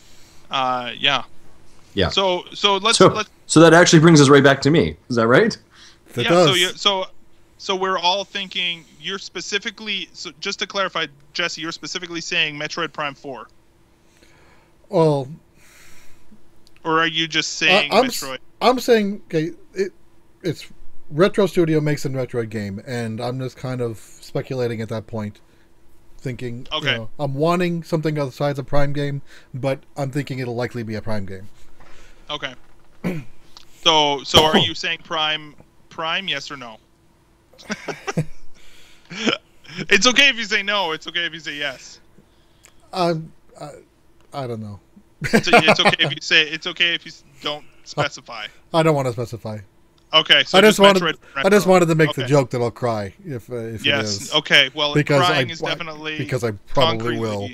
uh yeah.
Yeah.
So so let's
So,
let's
so that actually brings us right back to me. Is that right?
If it
yeah,
does,
so you so so we're all thinking you're specifically so just to clarify Jesse, you're specifically saying Metroid Prime 4
well,
or are you just saying
I'm
Metroid?
I'm saying okay, it it's Retro Studio makes a Metroid game, and I'm just kind of speculating at that point, thinking, you
Okay.
know, I'm wanting something besides a Prime game, but I'm thinking it'll likely be a Prime game.
Okay. So so are you saying Prime Prime yes or no? it's okay if you say no, it's okay if you say yes.
I'm, I, I don't know.
It's, it's okay if you say it's okay if you don't specify.
I don't want to specify.
Okay, so
I just wanted,
Metroid
I just wanted to make the joke that I'll cry if uh, if it
Yes.
is.
Okay. Well,
Because
crying
I-
is
I-
definitely
because I probably will.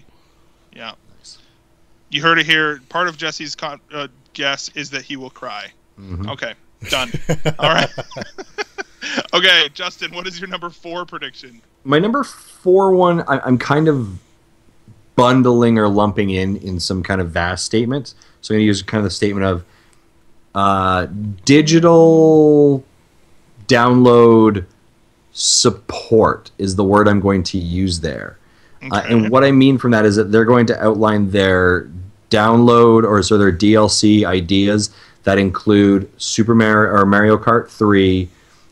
Yeah. You heard it here. Part of Jesse's con- uh, guess is that he will cry.
Mhm.
Okay. Done. All right. okay, Justin. What is your number four prediction?
My number four one, I, I'm kind of bundling or lumping in in some kind of vast statement. So I'm going to use kind of the statement of uh, digital download support is the word I'm going to use there. Uh, and what I mean from that is that they're going to outline their download or so their DLC ideas that include Super Mario or Mario Kart 3,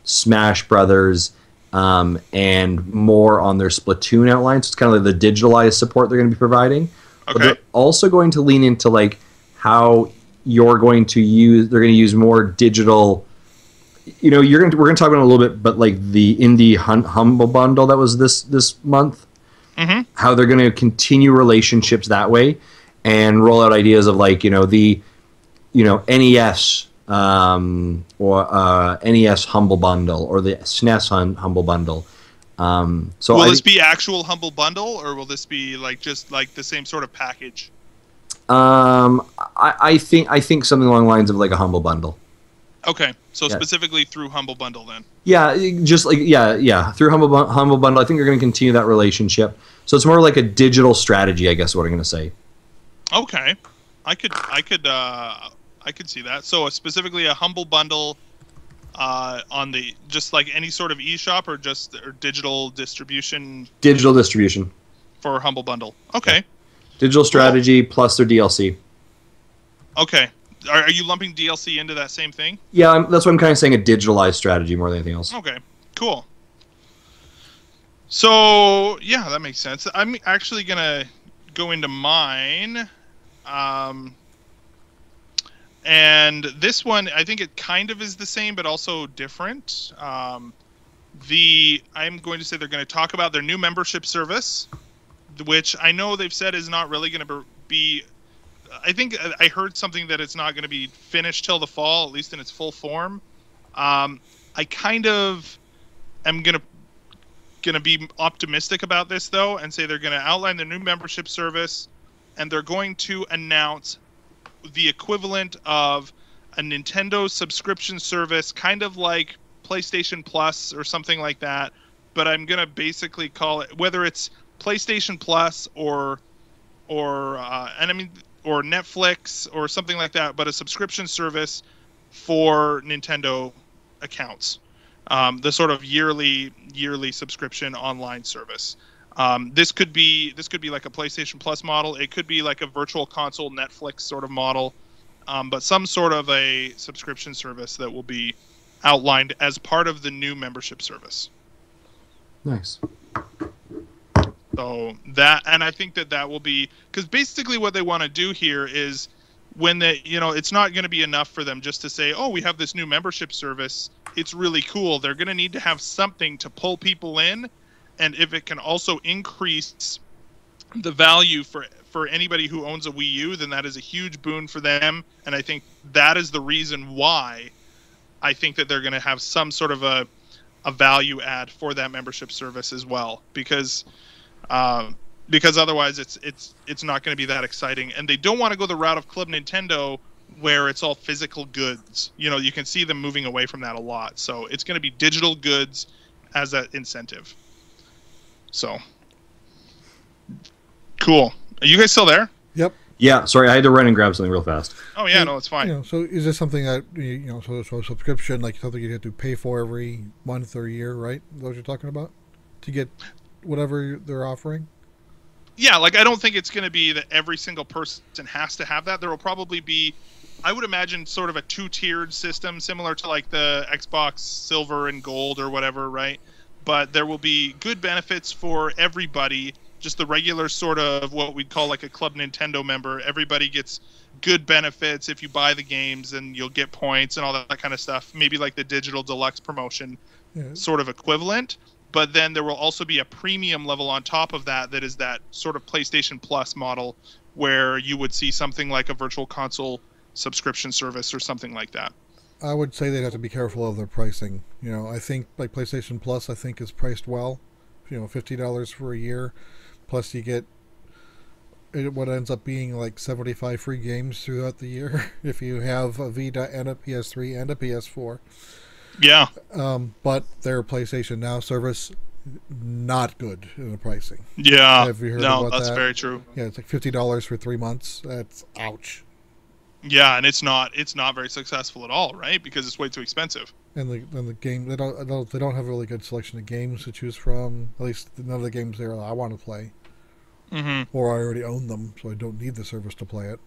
Smash Brothers, um, and more on their Splatoon outline. So it's kind of like the digitalized support they're going to be providing. But they're also going to lean into like how you're going to use. They're going to use more digital. You know, you're going to we're going to talk about it a little bit, but like the indie hun- humble bundle that was this this month
Mhm.
how they're going to continue relationships that way and roll out ideas of like you know the you know NES um, or uh, NES Humble Bundle or the SNES hun- Humble Bundle. Um, so
will
I,
this be actual humble bundle, or will this be like just like the same sort of package?
Um, I, I think I think something along the lines of like a Humble Bundle.
Okay, so
Yeah.
specifically through humble bundle then.
Yeah, just like yeah, yeah. Through Humble Humble Bundle, I think they're going to continue that relationship. So it's more like a digital strategy, I guess. What I'm going to say.
Okay, I could I could uh, I could see that. So specifically a humble bundle uh, on the just like any sort of eShop or just or digital distribution
Digital distribution,
for humble bundle. Okay,
digital strategy plus their DLC.
okay. Are, are you lumping DLC into that same thing?
Yeah, I'm, that's what I'm kind of saying. A digitalized strategy more than anything else.
Okay, cool. So yeah, that makes sense. I'm actually gonna go into mine, um, and this one I think it kind of is the same, but also different. Um, the I'm going to say they're going to talk about their new membership service, which I know they've said is not really going to be. I think I heard something that it's not going to be finished till the fall, at least in its full form. Um, I kind of am gonna gonna be optimistic about this though, and say they're gonna outline their new membership service, and they're going to announce the equivalent of a Nintendo subscription service, kind of like PlayStation Plus or something like that. But I'm gonna basically call it whether it's PlayStation Plus or or uh, and I mean or Netflix or something like that, but a subscription service for Nintendo accounts. Um, the sort of yearly yearly subscription online service. Um, this could be this could be like a PlayStation Plus model. It could be like a virtual console Netflix sort of model, um, but some sort of a subscription service that will be outlined as part of the new membership service.
Nice.
So that, and I think that that will be because basically what they want to do here is when they, you know, it's not going to be enough for them just to say, oh, we have this new membership service. It's really cool. They're going to need to have something to pull people in, and if it can also increase the value for for anybody who owns a Wii U, then that is a huge boon for them. And I think that is the reason why I think that they're going to have some sort of a a value add for that membership service as well because um, because otherwise it's it's it's not going to be that exciting and they don't want to go the route of club nintendo where it's all physical goods you know you can see them moving away from that a lot so it's going to be digital goods as that incentive so cool are you guys still there
Yep.
Yeah, sorry, I had to run and grab something real fast.
oh yeah no it's fine
You know, so is this something that you you know, so, so a subscription like something you have to pay for every month or year, right? Is that you're talking about? To get whatever they're offering.
yeah, like I don't think it's going to be that every single person has to have that. There will probably be, I would imagine, sort of a two-tiered system, similar to like the Xbox Silver and Gold or whatever, right? But there will be good benefits for everybody. Just the regular sort of what we'd call like a Club Nintendo member. Everybody gets good benefits if you buy the games, and you'll get points and all that, kind of stuff. Maybe like the digital deluxe promotion
Yeah.
sort of equivalent but then there will also be a premium level on top of that that is that sort of PlayStation Plus model where you would see something like a virtual console subscription service or something like that.
I would say they'd have to be careful of their pricing. You know, I think like PlayStation Plus, I think is priced well. You know, fifty dollars for a year, plus you get what ends up being like seventy-five free games throughout the year if you have a Vita and a PS3 and a PS4.
Yeah.
Um, but their PlayStation Now service not good in the pricing.
Yeah.
Have you heard
no,
about
that's
that?
very true.
Yeah, it's like fifty dollars for three months. That's ouch.
Yeah, and it's not it's not very successful at all, right? Because it's way too expensive.
And the and the game they don't, they don't they don't have a really good selection of games to choose from. At least none of the games there I want to play,
Mm-hmm.
or I already own them, so I don't need the service to play it.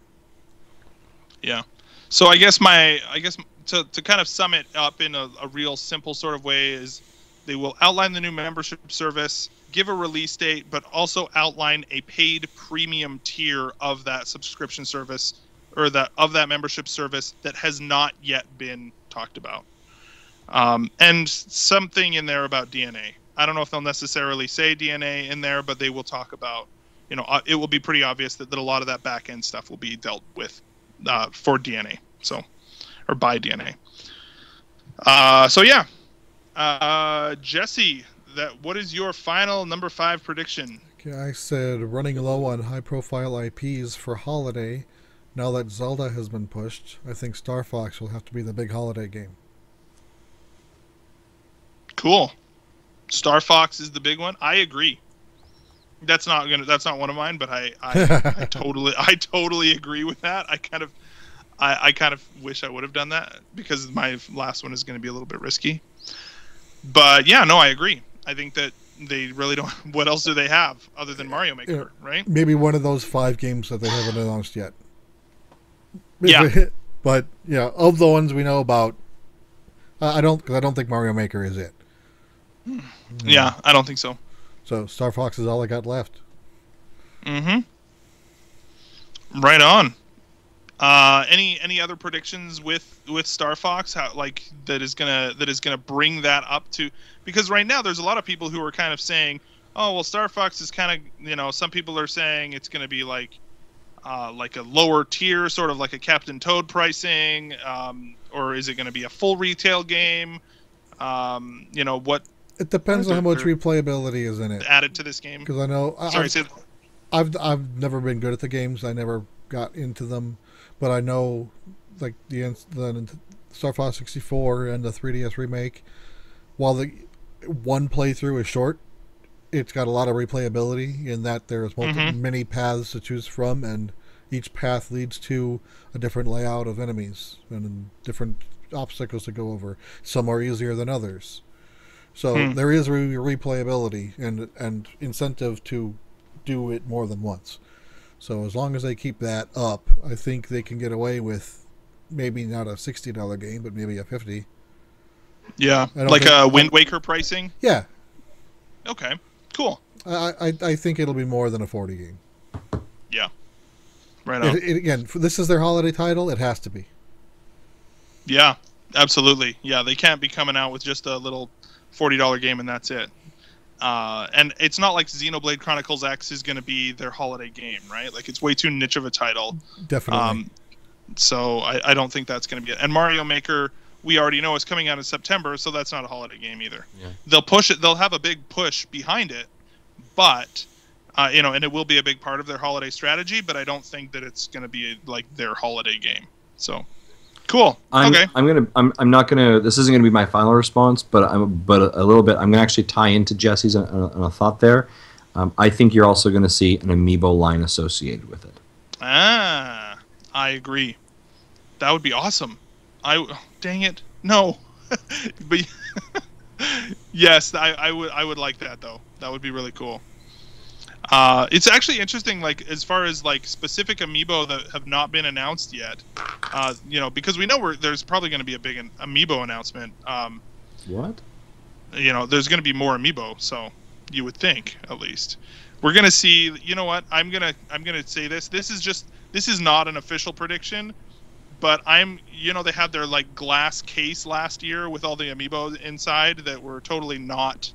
Yeah. So I guess my I guess to to kind of sum it up in a, a real simple sort of way is they will outline the new membership service, give a release date, but also outline a paid premium tier of that subscription service or that of that membership service that has not yet been talked about. Um, and something in there about DNA. I don't know if they'll necessarily say DNA in there, but they will talk about, you know, uh, it will be pretty obvious that, that a lot of that back end stuff will be dealt with uh, for DNA. So, or by DNA. Uh, so yeah, uh, Jesse, that what is your final number five prediction?
Okay, I said running low on high-profile IPs for holiday. Now that Zelda has been pushed, I think Star Fox will have to be the big holiday game.
Cool. Star Fox is the big one. I agree. That's not gonna. That's not one of mine, but I, I, I totally, I totally agree with that. I kind of, I, I kind of wish I would have done that because my last one is going to be a little bit risky. But yeah, no, I agree. I think that they really don't. What else do they have other than Mario Maker, right?
Maybe one of those five games that they haven't announced yet.
Yeah.
but yeah, of the ones we know about, I I don't. Cause I don't think Mario Maker is it. Hmm.
Yeah, I don't think so.
So Star Fox is all I got left.
Mm-hmm. Right on. Uh, any any other predictions with with Star Fox? How like that is gonna that is gonna bring that up to because right now there's a lot of people who are kind of saying, oh well, Star Fox is kind of you know some people are saying it's gonna be like uh, like a lower tier, sort of like a Captain Toad pricing, um, or is it gonna be a full retail game? Um, you know what
It depends on how much replayability is in it.
added to this game?
Because I know
Sorry,
I've, I've I've never been good at the games. I never got into them, but I know like the the Star Fox 64 and the 3DS remake. While the one playthrough is short, it's got a lot of replayability in that there's multiple,
Mhm.
many paths to choose from, and each path leads to a different layout of enemies and different obstacles to go over. Some are easier than others. So
Hmm.
there is re- replayability and and incentive to do it more than once. So as long as they keep that up, I think they can get away with maybe not a sixty dollar game, but maybe a fifty.
Yeah, like
think-
a Wind Waker pricing.
Yeah,
Okay, cool.
I, I I think it'll be more than a forty game. Yeah.
Right on.
It, it, again, this is their holiday title. It has to be.
Yeah, absolutely. Yeah, they can't be coming out with just a little forty dollar game and that's it. Uh, and it's not like Xenoblade Chronicles X is going to be their holiday game, right? Like it's way too niche of a title.
Definitely.
Um, so I, I don't think that's going to be it. And Mario Maker, we already know is coming out in September, so that's not a holiday game either.
Yeah.
They'll push it. They'll have a big push behind it, but uh, you know, and it will be a big part of their holiday strategy. But I don't think that it's going to be like their holiday game. So cool.
I'm,
okay.
I'm gonna. I'm, I'm not gonna. This isn't gonna be my final response, but I'm. But a, little bit. I'm gonna actually tie into Jesse's on, on a thought there. Um, I think you're also gonna see an amiibo line associated with it.
Ah, I agree. That would be awesome. I dang it, no, but yes, I, I would I would like that though. That would be really cool. Uh, it's actually interesting, like as far as like specific amiibo that have not been announced yet. Uh, you know, because we know we're, there's probably going to be a big an- amiibo announcement. Um,
What?
you know, there's going to be more amiibo, so you would think at least. We're going to see, you know what? I'm going to I'm going to say this. This is just this is not an official prediction, but I'm you know they had their like glass case last year with all the amiibo inside that were totally not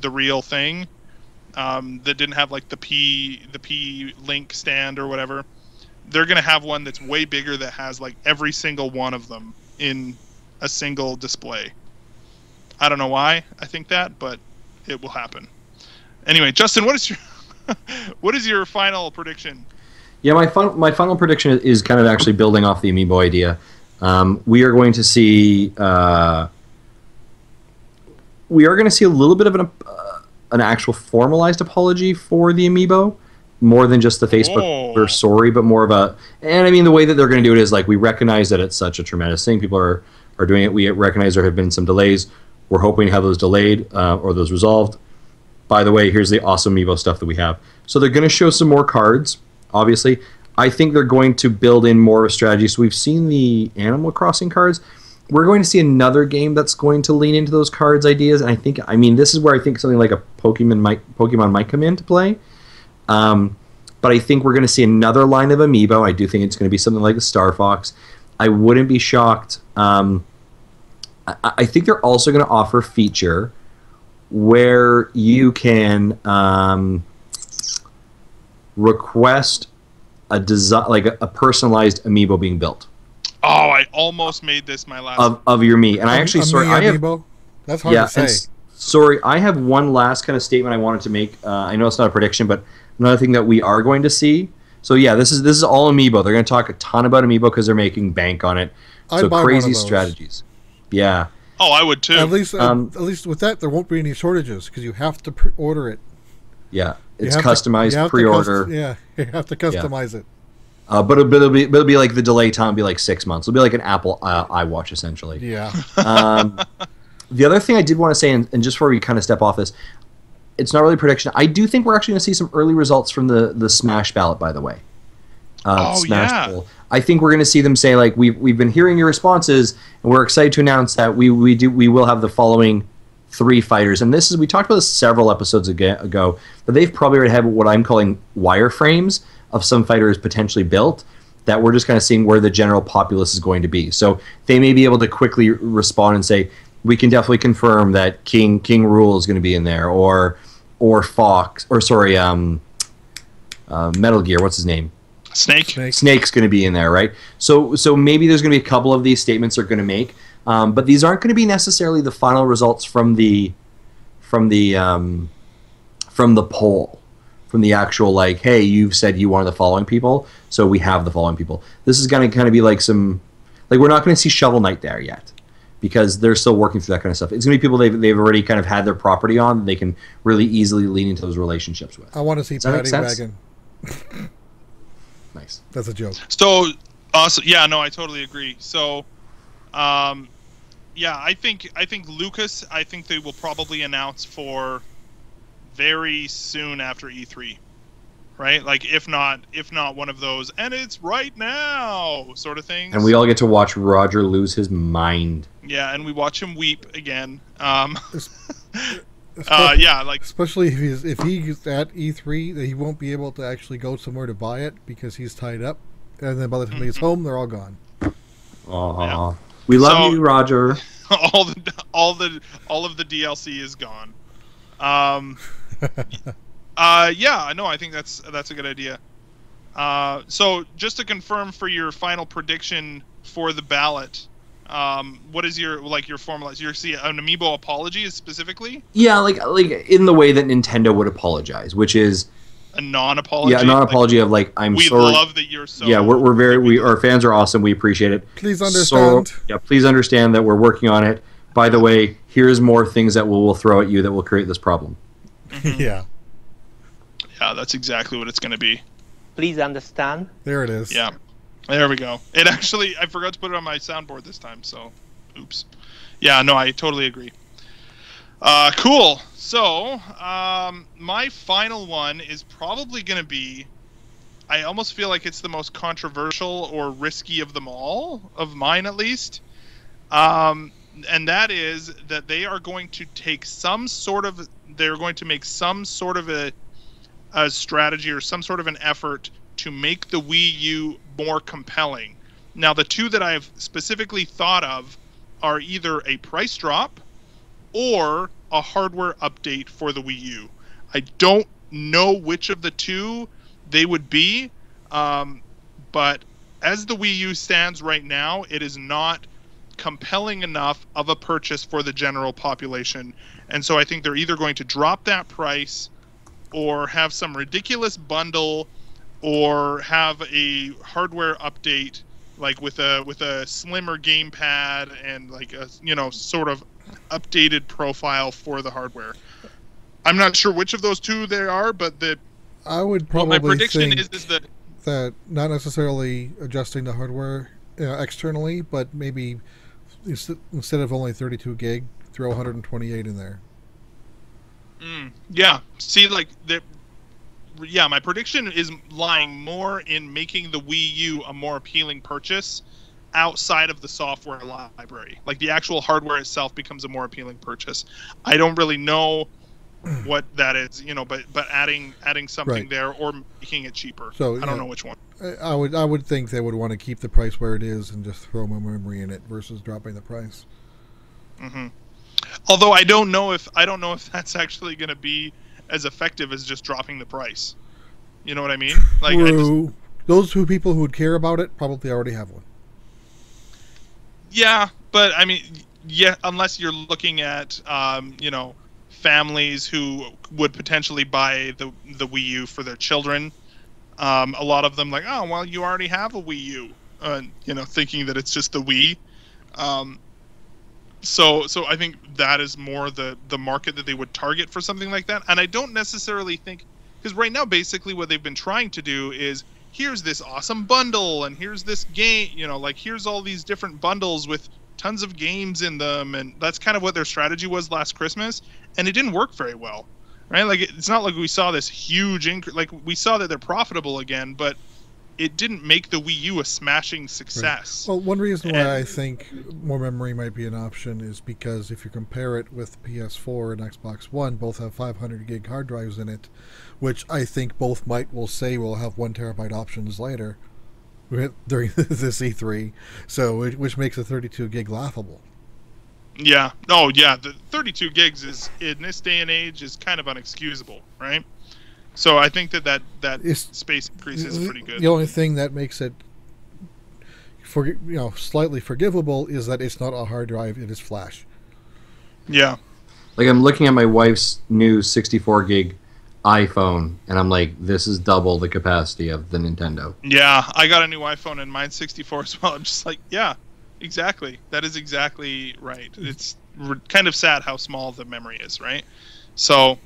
the real thing. Um, that didn't have like the P the P link stand or whatever. They're going to have one that's way bigger that has like every single one of them in a single display. I don't know why I think that, but it will happen. Anyway, Justin, what is your what is your final prediction?
Yeah, my fun, my final prediction is kind of actually building off the amiibo idea. Um, we are going to see uh, we are going to see a little bit of an an actual formalized apology for the amiibo, more than just the Facebook
Oh.
or sorry, but more of a. And I mean, the way that they're going to do it is like we recognize that it's such a tremendous thing. People are are doing it. We recognize there have been some delays. We're hoping to have those delayed uh, or those resolved. By the way, here's the awesome amiibo stuff that we have. So they're going to show some more cards. Obviously, I think they're going to build in more of a strategy. So we've seen the Animal Crossing cards. We're going to see another game that's going to lean into those cards ideas, and I think, I mean, this is where I think something like a Pokemon might Pokemon might come into play. Um, but I think we're going to see another line of amiibo. I do think it's going to be something like a Star Fox. I wouldn't be shocked. Um, I, I think they're also going to offer a feature where you can um, request a design, like a, a personalized amiibo being built
Oh, I almost made this my last.
of, of your me. And I actually, sorry, I have
amiibo? That's hard
yeah,
to say.
and sorry, I have one last kind of statement I wanted to make. Uh, I know it's not a prediction, but another thing that we are going to see. So yeah, this is this is all amiibo. They're going to talk a ton about amiibo because they're making bank on it.
I'd
so
buy one of
crazy
those.
strategies. Yeah,
oh, I would too.
At least,
Um,
at least with that, there won't be any shortages because you have to pre- order it.
yeah, it's customized
to
pre-order.
cust- yeah, you have to customize it.
Uh, but it'll, but it'll be but it'll be like the delay time will be like six months. It'll be like an Apple uh, iWatch essentially.
Yeah,
Um, the other thing I did want to say, and, and just before we kind of step off this, it's not really a prediction. I do think we're actually going to see some early results from the the Smash ballot. By the way, uh,
Oh,
Smash
yeah.
poll. I think we're going to see them say like we've we've been hearing your responses, and we're excited to announce that we we do we will have the following three fighters. And this is we talked about this several episodes ago, but they've probably already had what I'm calling wireframes of some fighters potentially built that we're just kind of seeing where the general populace is going to be. So they may be able to quickly respond and say, we can definitely confirm that King King Rool is going to be in there, or or Fox, or sorry, um, uh, Metal Gear. What's his name?
Snake.
Snake.
Snake's going to be in there, right? So so maybe there's going to be a couple of these statements they're going to make, um, but these aren't going to be necessarily the final results from the from the um, from the poll, from the actual like, hey, you've said you wanted the following people, so we have the following people. This is going to kind of be like some like we're not going to see Shovel Knight there yet. because they're still working through that kind of stuff. It's going to be people they've, they've already kind of had their property on that they can really easily lean into those relationships with.
I want to see
that
Paddy? Wagon.
Nice.
That's a joke.
So, also, yeah, no, I totally agree. So, um, yeah, I think I think Lucas. I think they will probably announce for very soon after E3, right? Like, if not, if not one of those, and it's right now sort of thing.
And we all get to watch Roger lose his mind.
yeah, and we watch him weep again. Um, uh, yeah, like
Especially if he's if he's at E3, that he won't be able to actually go somewhere to buy it because he's tied up, and then by the time he's
Mhm.
home, they're all gone.
Aw.
Yeah.
We love
So-
you, Roger.
all the all the all of the DLC is gone. Um, uh, yeah, no, I think that's that's a good idea. Uh, so just to confirm for your final prediction for the ballot, um, what is your like your formula? Your see an amiibo apology specifically
Yeah, like like in the way that Nintendo would apologize, which is
a non-apology.
yeah, a non-apology of like I'm
we
sorry.
love that you're so.
yeah, we're, we're very we our fans are awesome. We appreciate it.
Please
So,
understand.
yeah, please understand that we're working on it. By the way, here's more things that we'll, we'll throw at you that will create this problem.
yeah,
Yeah, that's exactly what it's going to be.
Please understand.
there it is.
Yeah. There we go. It actually, I forgot to put it on my soundboard this time, so oops. Yeah, no, I totally agree. Uh, cool. So, um, my final one is probably going to be. I almost feel like it's the most controversial or risky of them all, of mine at least. Um, and that is that they are going to take some sort of. They're going to make some sort of a a strategy or some sort of an effort to make the Wii U more compelling. Now, the two that I've specifically thought of are either a price drop or a hardware update for the Wii U. I don't know which of the two they would be, um, but as the Wii U stands right now, it is not compelling enough of a purchase for the general population. And so I think they're either going to drop that price or have some ridiculous bundle or have a hardware update like with a with a slimmer gamepad and like a you know sort of updated profile for the hardware. I'm not sure which of those two they are, but the
I would
well,
probably
my prediction is is that
that not necessarily adjusting the hardware uh, externally, but maybe instead of only 32 gig, throw 128 in there.
Mm, yeah. See, like the. Yeah, my prediction is lying more in making the Wii U a more appealing purchase outside of the software library. Like the actual hardware itself becomes a more appealing purchase. I don't really know what that is, you know, but but adding adding something
Right.
there or making it cheaper.
So,
I don't know which one.
I- would I would think they would want to keep the price where it is and just throw more memory in it versus dropping the price.
hmm Although I don't know if I don't know if that's actually going to be as effective as just dropping the price. You know what I mean? Like I just,
Those who people who would care about it probably already have one.
Yeah, but I mean, yeah, unless you're looking at, um, you know, families who would potentially buy the the Wii U for their children. Um, a lot of them like, oh, well, you already have a Wii U, uh, you know, thinking that it's just the Wii. Um, so, so I think that is more the the market that they would target for something like that. And I don't necessarily think because right now, basically, what they've been trying to do is here's this awesome bundle and here's this game you know like here's all these different bundles with tons of games in them and that's kind of what their strategy was last christmas and it didn't work very well right like it- it's not like we saw this huge increase like we saw that they're profitable again but it didn't make the wii u a smashing success
Well, one reason why
And-
I think more memory might be an option is because if you compare it with PS4 and Xbox One, both have 500 gig hard drives in it, which I think both might will say will have one terabyte options later during this E3. So, it, which makes a 32 gig laughable.
yeah oh yeah the 32 gigs is in this day and age is kind of unexcusable right so i think that that that
It's-
space increase is pretty good
The only thing that makes it for you know slightly forgivable is that it's not a hard drive; it is flash.
yeah
Like I'm looking at my wife's new 64 gig iPhone, and I'm like, this is double the capacity of the Nintendo.
Yeah, I got a new iPhone and mine's 64 as well. I'm just like, yeah, exactly. That is exactly right. It's r- kind of sad how small the memory is, right? So,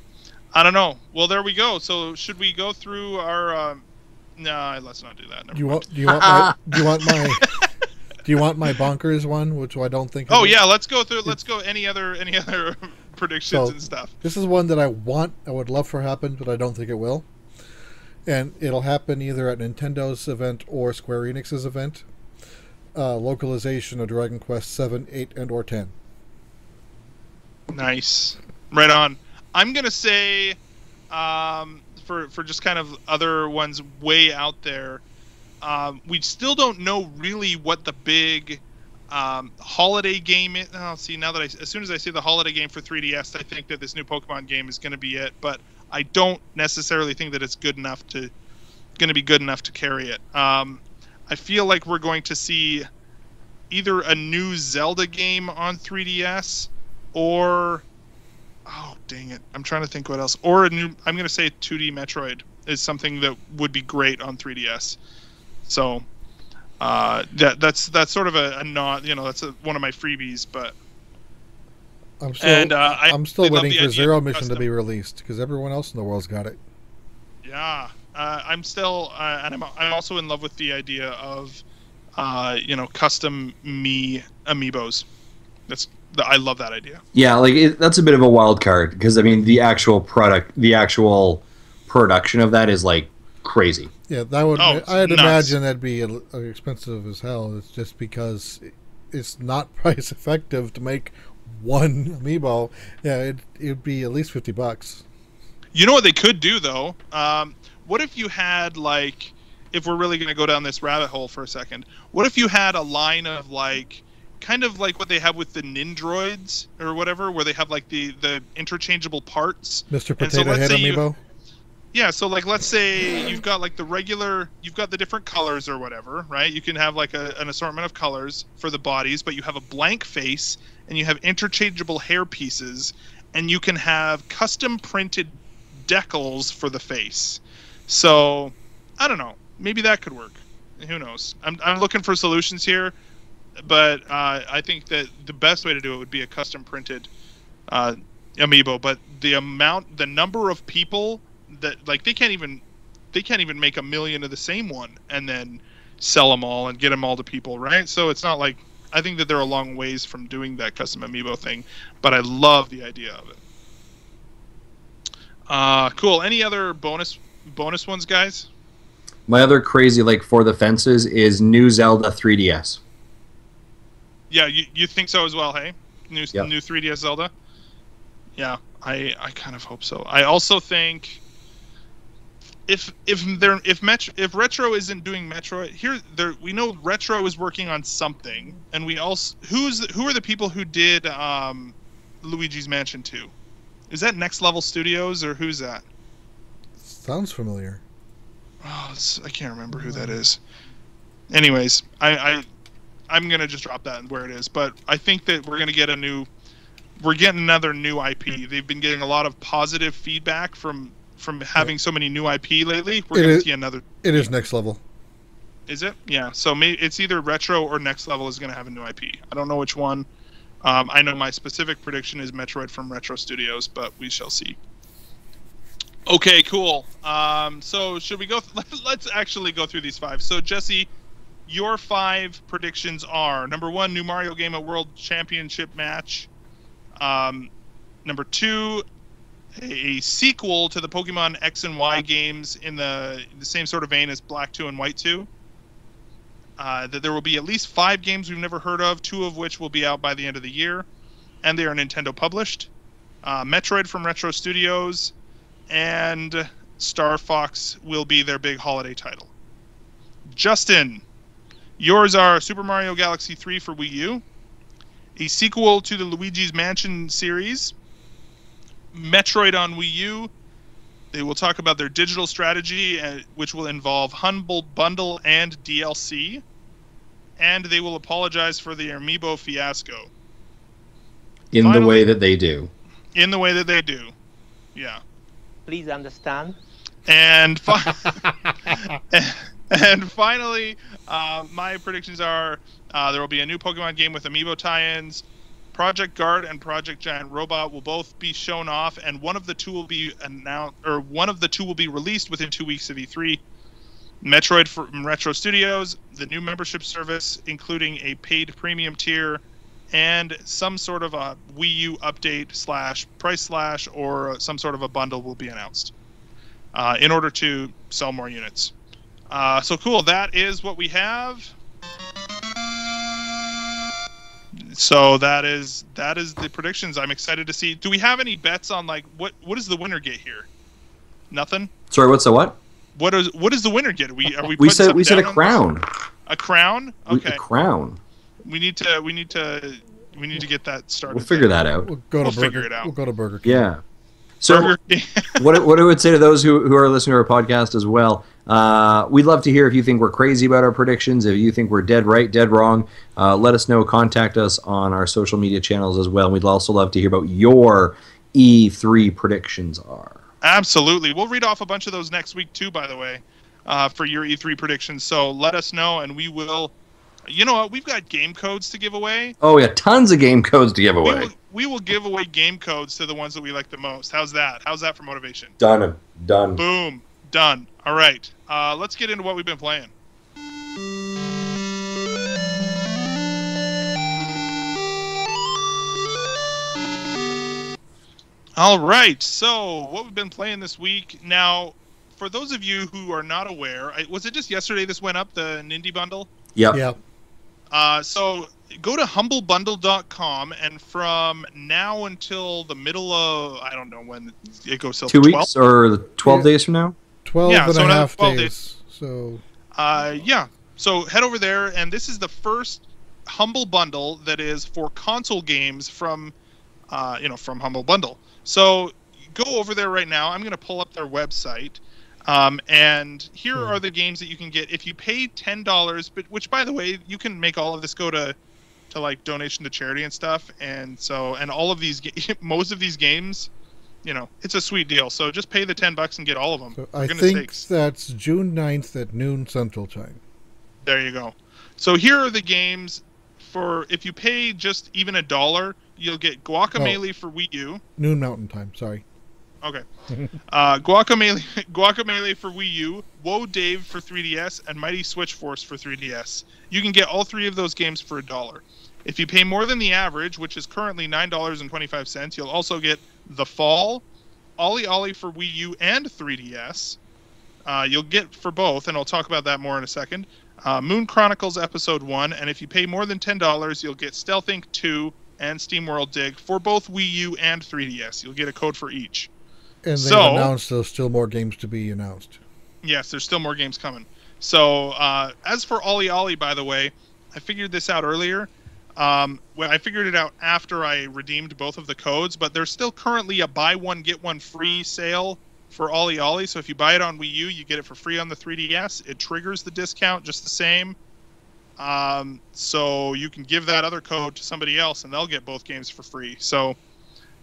I don't know. Well, there we go. So, should we go through our? Um, no, let's not do that. Never
you
mind.
want? Do you want my? do you want my? Do you want my bonkers one, which I don't think?
Oh yeah, let's go through. Let's go. Any other any other predictions
So-
and stuff.
This is one that I want, I would love for happen, but I don't think it will. And it'll happen either at Nintendo's event or Square Enix's event. Uh, localization of Dragon Quest 7, 8, and or 10.
Nice. Right on. I'm gonna say, um, for for just kind of other ones way out there, um, we still don't know really what the big um, holiday game is. Oh, see, now that I, as soon as I see the holiday game for 3DS, I think that this new Pokemon game is going to be it. But I don't necessarily think that it's good enough to, going to be good enough to carry it. Um, I feel like we're going to see either a new Zelda game on 3DS or oh dang it i'm trying to think what else or a new i'm going to say 2d metroid is something that would be great on 3ds so uh, that that's that's sort of a, a not you know that's a, one of my freebies but
I'm still,
and uh, I,
I'm still waiting for Zero Mission to be released because everyone else in the world's got it.
Yeah, uh, I'm still, uh, and I'm, I'm also in love with the idea of, uh, you know, custom me amiibos. That's I love that idea.
Yeah, like it, that's a bit of a wild card because I mean the actual product, the actual production of that is like crazy.
Yeah, that would.
Oh, it's
I'd
nuts.
imagine that'd be a, a expensive as hell. It's just because it's not price effective to make one amiibo. Yeah, it it'd be at least fifty bucks.
You know what they could do though? Um, what if you had like, if we're really going to go down this rabbit hole for a second, what if you had a line of like, kind of like what they have with the Nendoroids or whatever, where they have like the the interchangeable parts.
Mr.
So
Potato
let's
Head
say you-
amiibo.
Yeah, so like let's say you've got like the regular, you've got the different colors or whatever, right? You can have like a, an assortment of colors for the bodies, but you have a blank face and you have interchangeable hair pieces, and you can have custom printed decals for the face. So I don't know, maybe that could work. Who knows? I'm I'm looking for solutions here, but uh, I think that the best way to do it would be a custom printed uh, amiibo. But the amount, the number of people that like they can't even they can't even make a million of the same one and then sell them all and get them all to people, right? So it's not like I think that they're a long ways from doing that custom amiibo thing, but I love the idea of it. Uh, cool. Any other bonus bonus ones, guys?
My other crazy like for the fences is new Zelda 3DS.
Yeah, you, you think so as well, hey? New
Yep.
new 3DS Zelda. Yeah, I I kind of hope so. I also think if if they're if Metro if Retro isn't doing Metroid here, there we know Retro is working on something, and we also who's who are the people who did um, Luigi's Mansion 2? Is that Next Level Studios or who's that?
Sounds familiar.
Oh, I can't remember who that is. Anyways, I, I I'm gonna just drop that where it is. But I think that we're gonna get a new, we're getting another new IP. They've been getting a lot of positive feedback from from having so many new IP lately. We're
It
gonna
is-
see another.
It is next level.
Is it? Yeah. So maybe it's either Retro or Next Level is gonna have a new IP. I don't know which one. Um, I know my specific prediction is Metroid from Retro Studios, but we shall see. Okay, cool. Um, so should we go? Th- let's actually go through these five. So Jesse, your five predictions are: number one, new Mario game at World Championship match. Um, number two, a, sequel to the Pokemon X and Y games in the the same sort of vein as Black Two and White Two. Uh, that there will be at least five games we've never heard of, two of which will be out by the end of the year, and they are Nintendo published. Uh, Metroid from Retro Studios, and Star Fox will be their big holiday title. Justin, yours are Super Mario Galaxy 3 for Wii U, a sequel to the Luigi's Mansion series, Metroid on Wii U. They will talk about their digital strategy, uh, which will involve Humble Bundle and DLC, and they will apologize for the Amiibo fiasco
in
Finally-
the way that they do.
in the way that they do. Yeah.
Please understand.
And fi- and finally, uh, my predictions are uh, there will be a new Pokemon game with amiibo tie-ins. Project Guard and Project Giant Robot will both be shown off, and one of the two will be announced, or one of the two will be released within two weeks of E3. Metroid from Retro Studios, the new membership service, including a paid premium tier, and some sort of a Wii U update slash price slash or some sort of a bundle will be announced uh, in order to sell more units. Uh, so cool. That is what we have. So that is that is the predictions. I'm excited to see. Do we have any bets on like what what does the winner get here? Nothing.
Sorry, what's the what?
What is what does the winner get? Are we are we?
We said we said a crown.
A crown.
We-
Okay.
A crown.
We need to we need to we need to get that started.
We'll figure that out.
We'll go to
We'll
Burger.
figure it out.
We'll go to Burger King.
Yeah. So what, what I would say to those who, who are listening to our podcast as well, uh, we'd love to hear if you think we're crazy about our predictions, if you think we're dead right, dead wrong. Uh, let us know. Contact us on our social media channels as well. We'd also love to hear about your E3 predictions are.
Absolutely. We'll read off a bunch of those next week too, by the way, uh, for your E3 predictions. So let us know, and we will. You know what? We've got game codes to give away.
Oh, yeah, tons of game codes to give
We
away.
will, we will give away game codes to the ones that we like the most. How's that? How's that for motivation?
Done. Done.
Boom. Done. All right. Uh, let's get into what we've been playing. All right. So, what we've been playing this week. Now, for those of you who are not aware, I, was it just yesterday this went up, the Nindie bundle?
Yep.
Yeah.
Uh, so go to humblebundle.com and from now until the middle of I don't know when it goes till
Two
the
weeks or the 12
Yeah.
days from now?
12
Yeah,
and
so
a
another
half
12
days. So
Uh, yeah. So head over there, and this is the first Humble Bundle that is for console games from, uh, you know, from Humble Bundle. So go over there right now. I'm going to pull up their website, um, and here
Hmm.
are the games that you can get if you pay ten dollars. But which, by the way, you can make all of this go to, to like donation to charity and stuff. And so, and all of these, most of these games. You know, it's a sweet deal. So just pay the ten bucks and get all of them.
So I think
sakes.
that's June 9th at noon Central Time.
There you go. So here are the games for if you pay just even a dollar, you'll get Guacamelee for Wii U.
Noon Mountain Time. Sorry.
Okay. Uh, Guacamelee, for Wii U, Woah Dave for 3DS, and Mighty Switch Force for 3DS. You can get all three of those games for a dollar. If you pay more than the average, which is currently nine dollars and twenty-five cents, you'll also get The Fall, OlliOlli for Wii U and 3DS. Uh, you'll get for both, and I'll talk about that more in a second. Uh, Moon Chronicles Episode One, and if you pay more than ten dollars, you'll get Stealth Inc. Two and SteamWorld Dig for both Wii U and 3DS. You'll get a code for each.
And they've
So-
announced there's still more games to be announced.
Yes, there's still more games coming. So, uh, as for OlliOlli, by the way, I figured this out earlier. Um, well, I figured it out after I redeemed both of the codes, but there's still currently a buy one get one free sale for OlliOlli. So if you buy it on Wii U, you get it for free on the 3DS. It triggers the discount just the same. Um, so you can give that other code to somebody else, and they'll get both games for free. So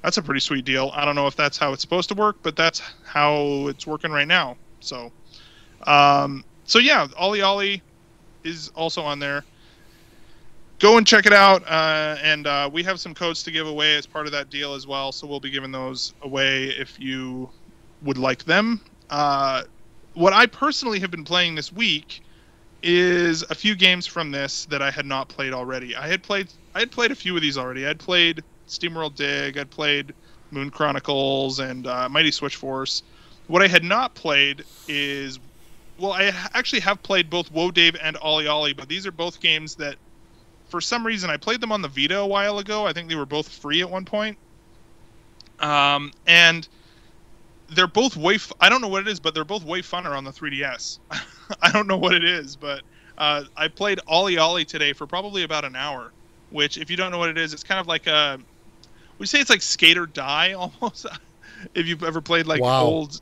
that's a pretty sweet deal. I don't know if that's how it's supposed to work, but that's how it's working right now. So, um, so yeah, OlliOlli is also on there. Go and check it out, uh, and uh, we have some codes to give away as part of that deal as well. So we'll be giving those away if you would like them. Uh, what I personally have been playing this week is a few games from this that I had not played already. I had played I had played a few of these already. I'd played SteamWorld Dig, I'd played Moon Chronicles, and uh, Mighty Switch Force. What I had not played is, well, I actually have played both Woah Dave and OlliOlli, but these are both games that, for some reason, I played them on the Vita a while ago. I think they were both free at one point. Um, and they're both way. F- I don't know what it is, but they're both way funner on the 3DS. I don't know what it is, but uh, I played OlliOlli today for probably about an hour. Which, if you don't know what it is, it's kind of like a. Would you say it's like Skate or Die almost? if you've ever played like
Wow.
old,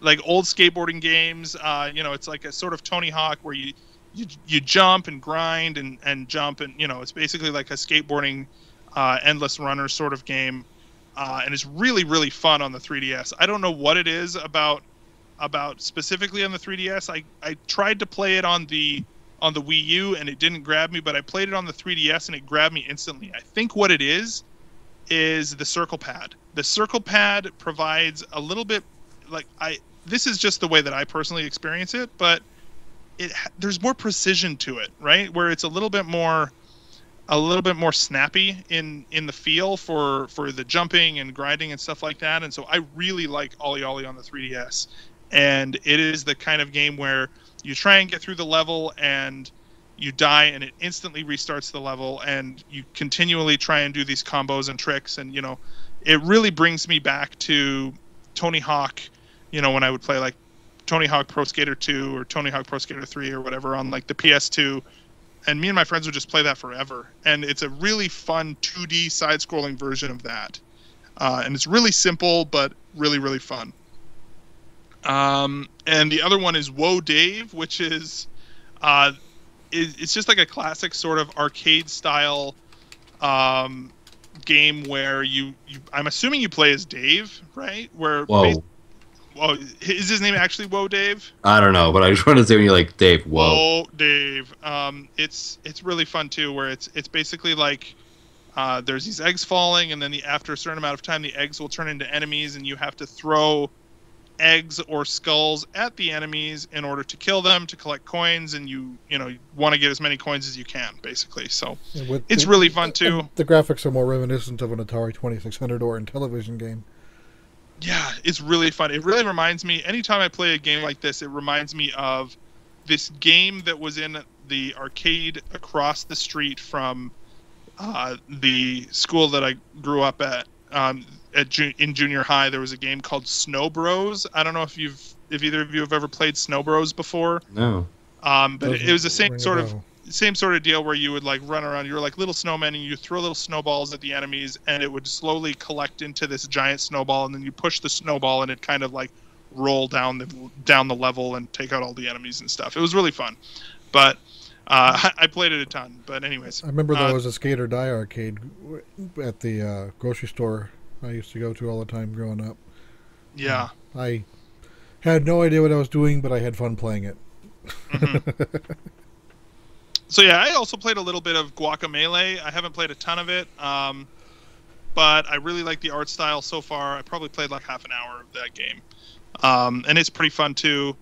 like old skateboarding games, uh, you know, it's like a sort of Tony Hawk where you you, you jump and grind and, and jump and you know it's basically like a skateboarding uh, endless runner sort of game uh, and it's really really fun on the 3ds i don't know what it is about about specifically on the 3DS. I, I tried to play it on the on the Wii U and it didn't grab me, but I played it on the 3DS and it grabbed me instantly. I think what it is is the circle pad. The circle pad provides a little bit like I this is just the way that I personally experience it, but it there's more precision to it, right? Where it's a little bit more a little bit more snappy in in the feel for for the jumping and grinding and stuff like that. And so I really like OlliOlli on the 3DS. And it is the kind of game where you try and get through the level and you die and it instantly restarts the level and you continually try and do these combos and tricks and you know it really brings me back to Tony Hawk, you know, when I would play like Tony Hawk Pro Skater 2 or Tony Hawk Pro Skater 3 or whatever on like the PS2 and me and my friends would just play that forever. And it's a really fun 2D side-scrolling version of that, uh, and it's really simple but really really fun. Um, and the other one is Woah Dave, which is, uh, it, it's just like a classic sort of arcade style um, game where you, you I'm assuming you play as Dave, right? Where
Whoa.
Whoa, is his name actually Whoa Dave?
I don't know, but I just want to say when you're like Dave, whoa.
Whoa Dave. Um, it's it's really fun too, where it's it's basically like uh, there's these eggs falling, and then the after a certain amount of time, the eggs will turn into enemies, and you have to throw eggs or skulls at the enemies in order to kill them to collect coins, and you you know want to get as many coins as you can, basically. So
with
it's
the-
really fun too.
The graphics are more reminiscent of an Atari 2600 or in television game.
Yeah, it's really fun. It really reminds me. Anytime I play a game like this, it reminds me of this game that was in the arcade across the street from uh, the school that I grew up at. Um, at ju- in junior high, there was a game called Snow Bros. I don't know if you've if either of you have ever played Snow Bros before.
No.
Um, but it, it was the same sort of same sort of deal where you would like run around. You were like little snowmen, and you throw little snowballs at the enemies, and it would slowly collect into this giant snowball, and then you push the snowball, and it kind of like roll down the down the level and take out all the enemies and stuff. It was really fun, but uh, I played it a ton. But anyways,
I remember there
uh,
was a Skate or Die arcade at the uh, grocery store I used to go to all the time growing up.
yeah.
I had no idea what I was doing, but I had fun playing it.
So yeah, I also played a little bit of Guacamelee. I haven't played a ton of it, um, but I really like the art style so far. I probably played like half an hour of that game, um, and it's pretty fun too.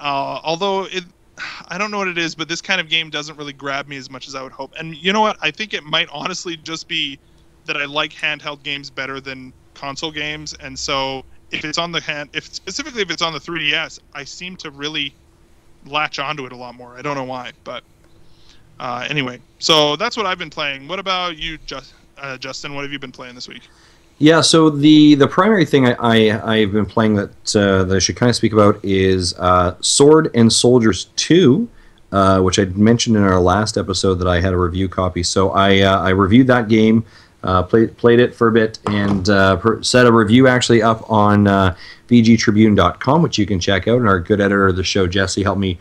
Uh, although it, I don't know what it is, but this kind of game doesn't really grab me as much as I would hope. And you know what? I think it might honestly just be that I like handheld games better than console games, and so if it's on the hand, if specifically if it's on the 3DS, I seem to really latch onto it a lot more. I don't know why, but uh, anyway, so that's what I've been playing. What about you, Just, uh, Justin? What have you been playing this week?
Yeah, so the the primary thing I, I I've been playing that uh, that I should kind of speak about is uh, Sword and Soldiers Two, uh, which I mentioned in our last episode that I had a review copy. So I uh, I reviewed that game, uh, played played it for a bit, and uh, per, set a review actually up on uh, VGTribune.com, which you can check out. And our good editor of the show, Jesse, helped me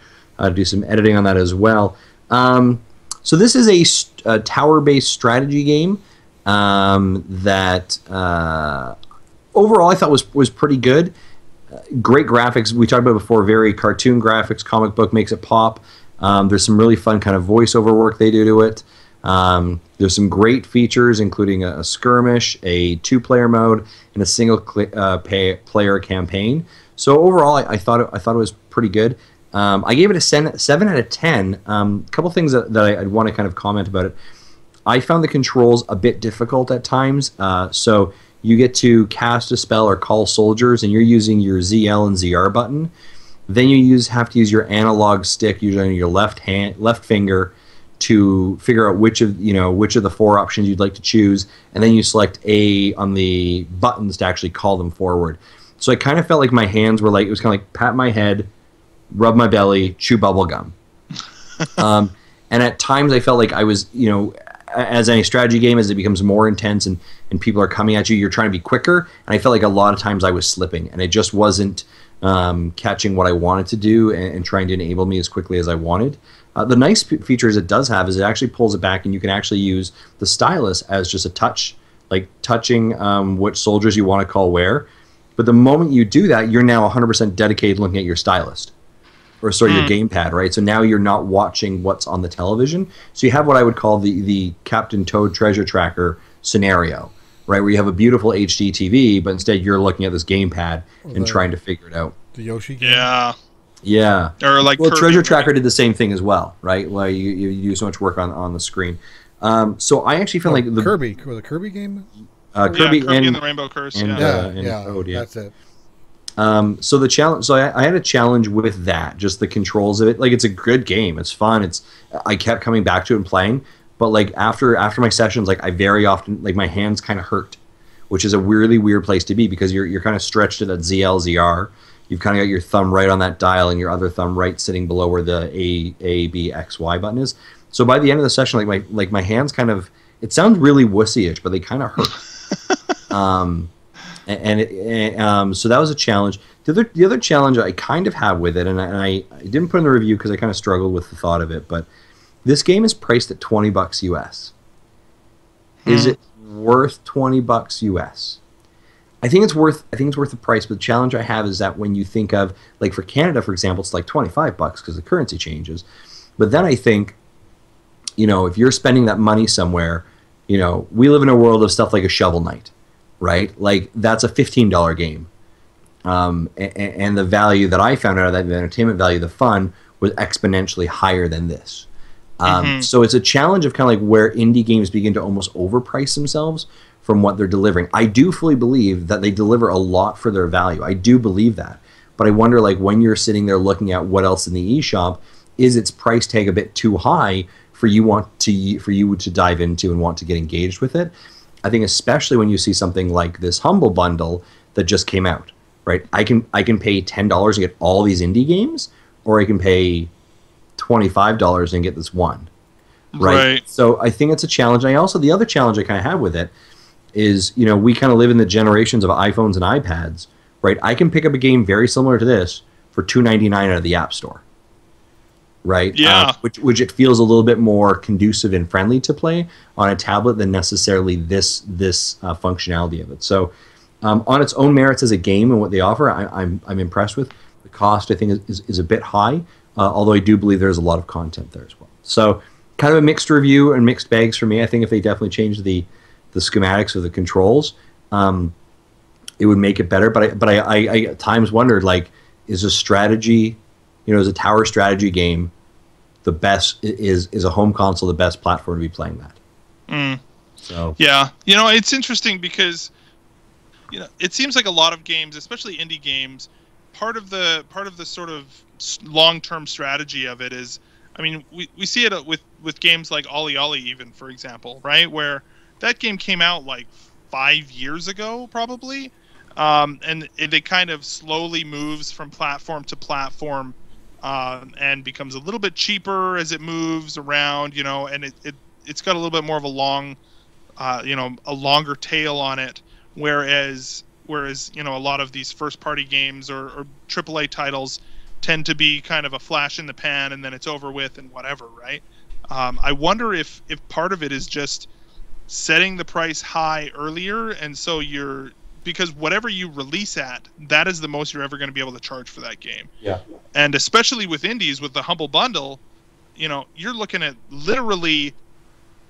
do some editing on that as well. Um, so this is a, a tower-based strategy game um, that uh, overall I thought was was pretty good. Uh, great graphics. We talked about before. Very cartoon graphics. Comic book makes it pop. Um, there's some really fun kind of voiceover work they do to it. Um, there's some great features, including a, a skirmish, a two-player mode, and a single cl- uh, pay- player campaign. So overall, I, I thought it, I thought it was pretty good. Um, I gave it a sen- seven out of ten. A um, couple things that, that I, I'd want to kind of comment about it. I found the controls a bit difficult at times. Uh, so you get to cast a spell or call soldiers, and you're using your ZL and ZR button. Then you use have to use your analog stick, usually on your left hand, left finger, to figure out which of you know which of the four options you'd like to choose, and then you select A on the buttons to actually call them forward. So I kind of felt like my hands were like it was kind of like pat my head, rub my belly, chew bubble gum. um, and at times I felt like I was, you know, as any strategy game, as it becomes more intense and, and people are coming at you, you're trying to be quicker. And I felt like a lot of times I was slipping and it just wasn't um, catching what I wanted to do and, and trying to enable me as quickly as I wanted. Uh, the nice p- features it does have is it actually pulls it back and you can actually use the stylus as just a touch, like touching um, which soldiers you want to call where. But the moment you do that, you're now 100% dedicated looking at your stylist or sorry, your gamepad, right? So now you're not watching what's on the television. So you have what I would call the the Captain Toad treasure tracker scenario, right? Where you have a beautiful HD TV, but instead you're looking at this gamepad and
the-
trying to figure it out.
The Yoshi game.
Yeah.
Yeah.
Or like
well,
Kirby,
Treasure
right?
Tracker did the same thing as well, right? Where you, you, you do so much work on, on the screen. Um, so I actually feel
Oh,
like the
Kirby, or the Kirby game.
uh,
Yeah,
Kirby,
Kirby
and,
and, the Rainbow Curse.
and,
yeah.
Yeah,
uh, and
yeah,
Toad, yeah.
that's it.
Um, so the challenge, so I, I had a challenge with that, just the controls of it. Like it's a good game, it's fun. It's I kept coming back to it and playing, but like after after my sessions, like I very often like my hands kind of hurt, which is a weirdly weird place to be because you're you're kind of stretched at that ZL ZR. You've kind of got your thumb right on that dial and your other thumb right sitting below where the A A B X Y button is. So by the end of the session, like my like my hands kind of it sounds really wussy-ish, but they kind of hurt. um, and, and, it, and um, so that was a challenge. The other, the other challenge I kind of have with it, and I, and I, I didn't put in the review because I kind of struggled with the thought of it, but this game is priced at twenty bucks US. Is
Hmm.
it worth twenty bucks US? I think it's worth. I think it's worth the price. But the challenge I have is that when you think of like for Canada, for example, it's like twenty five bucks because the currency changes. But then I think, you know, if you're spending that money somewhere, you know, we live in a world of stuff like a Shovel Knight, right? Like that's a fifteen dollar game, um, and, and the value that I found out of that, the entertainment value, the fun, was exponentially higher than this. Um,
Mhm.
So it's a challenge of kind of like where indie games begin to almost overprice themselves from what they're delivering. I do fully believe that they deliver a lot for their value. I do believe that, but I wonder like when you're sitting there looking at what else in the eShop, is its price tag a bit too high for you want to for you to dive into and want to get engaged with it? I think especially when you see something like this humble bundle that just came out, right? I can I can pay ten dollars and get all these indie games, or I can pay twenty five dollars and get this one, right?
Right.
So I think it's a challenge. I also the other challenge I kind of have with it is you know we kind of live in the generations of iPhones and iPads, right? I can pick up a game very similar to this for two ninety nine out of the App Store, right?
Yeah.
Uh, which which it feels a little bit more conducive and friendly to play on a tablet than necessarily this this uh, functionality of it. So. Um, on its own merits as a game and what they offer, I, I'm I'm impressed with. The cost I think is, is, is a bit high, uh, although I do believe there's a lot of content there as well. So kind of a mixed review and mixed bags for me. I think if they definitely change the the schematics of the controls, um, it would make it better. But I, but I, I, I at times wondered like, is a strategy, you know, is a tower strategy game the best? Is is a home console the best platform to be playing that?
Mm.
So
Yeah, you know, it's interesting because you know, it seems like a lot of games, especially indie games, part of the part of the sort of long-term strategy of it is I mean, we, we see it with with games like OlliOlli even for example, right? Where that game came out like 5 years ago probably. Um, and it, it kind of slowly moves from platform to platform um, and becomes a little bit cheaper as it moves around, you know, and it, it it's got a little bit more of a long uh, you know a longer tail on it. Whereas whereas you know a lot of these first party games or, or AAA titles tend to be kind of a flash in the pan and then it's over with and whatever right? Um, I wonder if if part of it is just setting the price high earlier and so you're because whatever you release at that is the most you're ever going to be able to charge for that game.
Yeah,
and especially with indies with the humble bundle you know you're looking at literally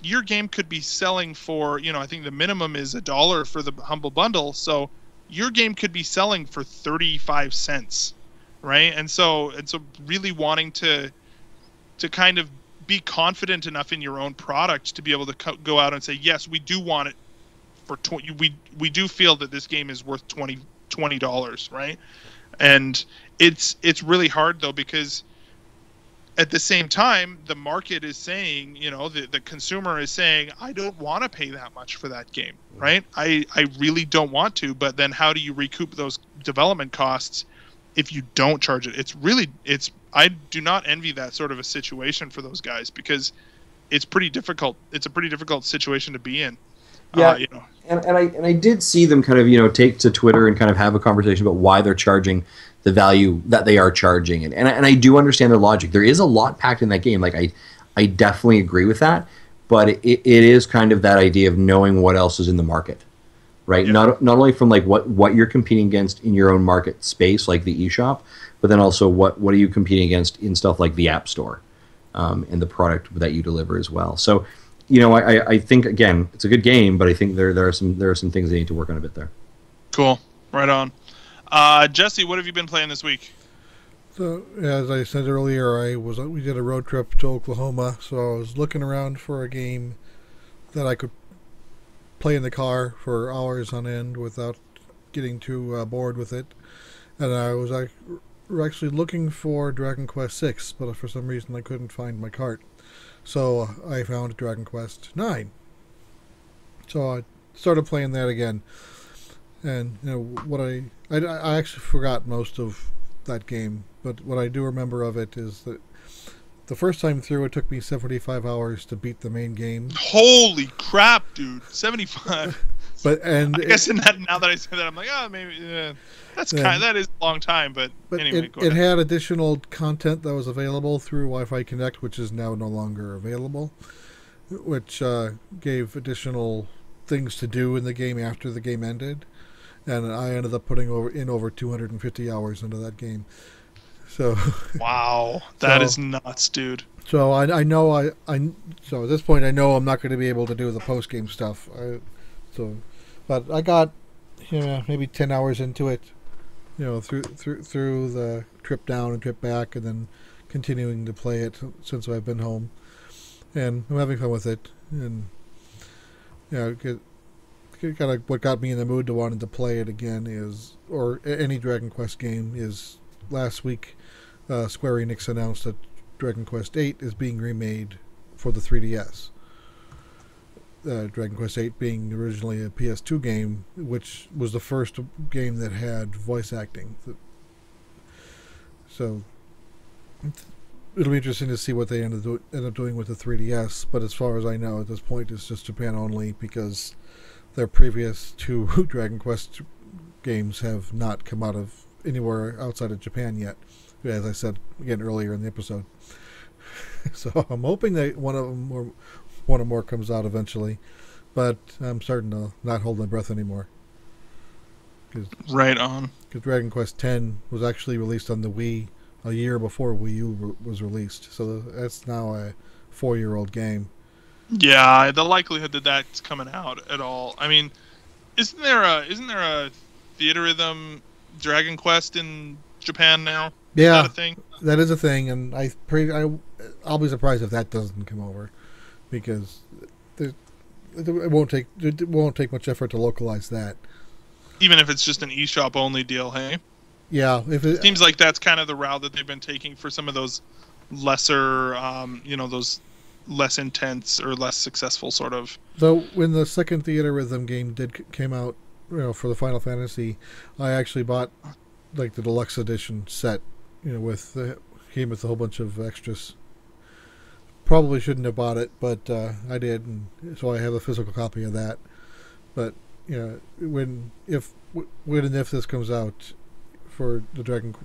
your game could be selling for you know i think the minimum is a dollar for the humble bundle so your game could be selling for 35 cents right? And so and so really wanting to to kind of be confident enough in your own product to be able to co- go out and say yes we do want it for 20 we we do feel that this game is worth 20 20 dollars right? And it's it's really hard though because at the same time the market is saying you know the, the consumer is saying i don't want to pay that much for that game right? I i really don't want to but then how do you recoup those development costs if you don't charge it? It's really it's i do not envy that sort of a situation for those guys because it's pretty difficult it's a pretty difficult situation to be in.
Yeah.
uh, you know
and, and I and I did see them kind of you know take to Twitter and kind of have a conversation about why they're charging the value that they are charging, and and I, and I do understand their logic. There is a lot packed in that game. Like I I definitely agree with that, but it, it is kind of that idea of knowing what else is in the market, right?
Yeah.
Not not only from like what what you're competing against in your own market space, like the eShop, but then also what what are you competing against in stuff like the App Store, um, and the product that you deliver as well. So, you know, I, I- I think again, it's a good game, but I think there there are some there are some things they need to work on a bit there.
Cool. Right on. Uh, Jesse, what have you been playing this week?
So, as I said earlier, I was we did a road trip to Oklahoma, so I was looking around for a game that I could play in the car for hours on end without getting too uh, bored with it. And I was like, actually looking for Dragon Quest Six, but for some reason I couldn't find my cart. So I found Dragon Quest Nine. So I started playing that again, and you know what I I, I actually forgot most of that game, but what I do remember of it is that the first time through, it took me 75 hours to beat the main game.
Holy crap, dude! Seventy-five.
But and
I guess in that now that I say that, I'm like, oh, maybe yeah, that's
Yeah.
kind. That is a long time, but,
but
anyway,
it, it had additional content that was available through Wi-Fi Connect, which is now no longer available, which uh, gave additional things to do in the game after the game ended, and I ended up putting over in over 250 hours into that game. So.
Wow, that
So-
is nuts, dude.
So I, I know I, I so at this point I know I'm not going to be able to do the post game stuff. I, so, but I got yeah maybe ten hours into it, you know through through through the trip down and trip back, and then continuing to play it since I've been home, and I'm having fun with it. And yeah, get, kind of what got me in the mood to wanting to play it again is, or any Dragon Quest game is last week. Uh, Square Enix announced that Dragon Quest VIII is being remade for the 3DS. Uh, Dragon Quest VIII being originally a PS2 game, which was the first game that had voice acting. So it'll be interesting to see what they end up, do- end up doing with the 3DS. But as far as I know, at this point, it's just Japan only because their previous two Dragon Quest games have not come out of anywhere outside of Japan yet as I said again earlier in the episode. so I'm hoping that one of them or one or more comes out eventually, but I'm starting to not hold my breath anymore because
Right on.
Because Dragon Quest X was actually released on the Wii a year before Wii U re- was released, so that's now a four-year-old game.
Yeah, the likelihood that that's coming out at all. I mean, isn't there a isn't there a Theatrhythm Dragon Quest in Japan now? Is
Yeah,
that a thing?
that is a thing, and I pre I I'll be surprised if that doesn't come over, because there, it won't take it won't take much effort to localize that.
Even if it's just an eShop only deal, hey?
Yeah, if it,
Seems like that's kind of the route that they've been taking for some of those lesser, um, you know, those less intense or less successful sort of.
though when the second Theatrhythm game did came out, you know, for the Final Fantasy, I actually bought like the deluxe edition set, you know, with the came with a whole bunch of extras. Probably shouldn't have bought it, but uh, I did, and so I have a physical copy of that. But you know, when if when and if this comes out for the Dragon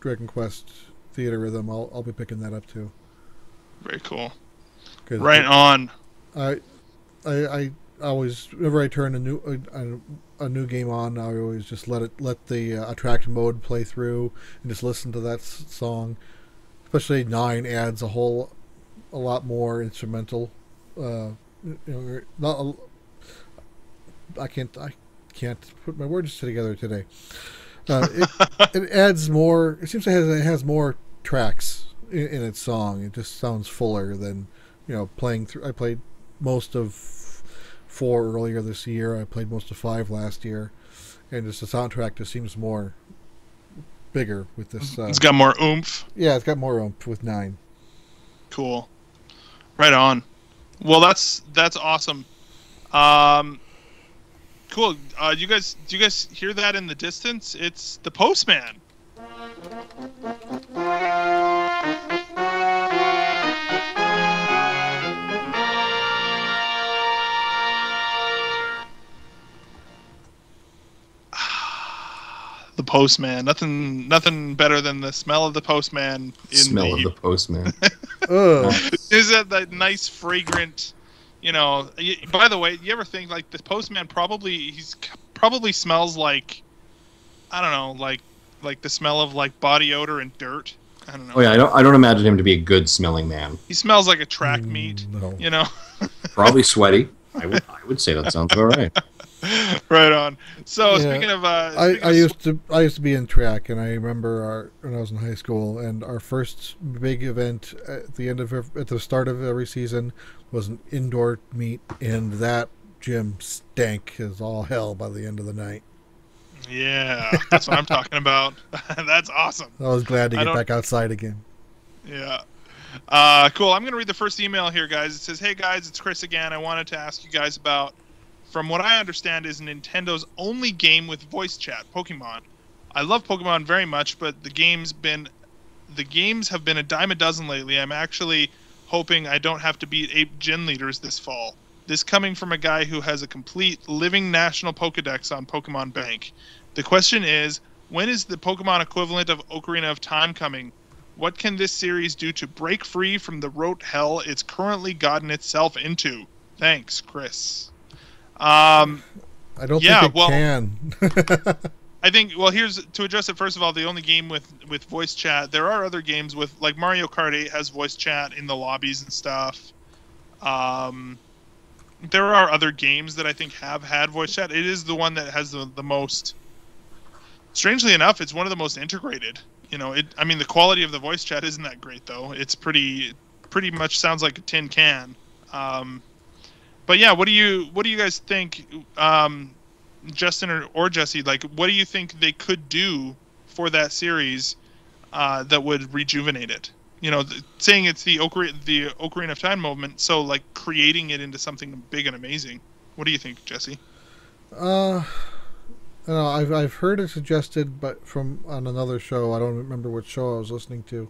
Dragon Quest Theatrhythm, I'll I'll be picking that up too.
Very cool. Right on.
I, I, I always whenever I turn a new a, a new game on, I always just let it let the uh, attract mode play through and just listen to that s- song. Especially nine adds a whole a lot more instrumental. Uh, you know, not a, I can't I can't put my words together today. Uh, it, it adds more. It seems it has it has more tracks in, in its song. It just sounds fuller than you know playing through. I played most of four earlier this year. I played most of five last year, and just the soundtrack just seems more bigger with this. Uh,
It's got more oomph.
yeah, it's got more oomph with nine.
Cool. Right on. Well, that's that's awesome. Um, cool. Uh, you guys, do you guys hear that in the distance? It's the postman. The postman. Nothing, nothing better than the smell of the postman in
Smell
the
of the postman.
Ugh.
is that that nice fragrant you know by the way you ever think like the postman probably he's probably smells like I don't know, like like the smell of like body odor and dirt. I don't know.
Oh yeah, I don't. I don't imagine him to be a good smelling man.
He smells like a track
Mm,
meet.
No.
You know.
Probably sweaty. I would. I would say that sounds all right.
right on. So
Yeah.
speaking of, uh,
I,
speaking
I
of
used to I used to be in track, and I remember our, when I was in high school, and our first big event at the end of at the start of every season was an indoor meet, and that gym stank as all hell by the end of the night.
Yeah, that's what I'm talking about. that's awesome.
I was glad to get back outside again.
Yeah. Uh, cool. I'm going to read the first email here, guys. It says, Hey, guys, it's Chris again. I wanted to ask you guys about, from what I understand, is Nintendo's only game with voice chat, Pokemon. I love Pokemon very much, but the game's been. The games have been a dime a dozen lately. I'm actually hoping I don't have to beat eight gym leaders this fall. This coming from a guy who has a complete living national Pokedex on Pokemon Bank. The question is, when is the Pokemon equivalent of Ocarina of Time coming? What can this series do to break free from the rote hell it's currently gotten itself into? Thanks, Chris. Um,
I don't
Yeah,
think it
well-
can.
I think well here's to address it first of all the only game with with voice chat there are other games with like Mario Kart 8 has voice chat in the lobbies and stuff. Um there are other games that I think have had voice chat. It is the one that has the, the most strangely enough it's one of the most integrated you know? It I mean the quality of the voice chat isn't that great though. It's pretty pretty much sounds like a tin can. Um but yeah what do you what do you guys think um Justin or, or Jesse, like, what do you think they could do for that series uh, that would rejuvenate it? You know, saying it's the Ocarina, the Ocarina of Time moment, so like creating it into something big and amazing. What do you think, Jesse?
Uh, I know. I've I've heard it suggested, but from on another show, I don't remember which show I was listening to,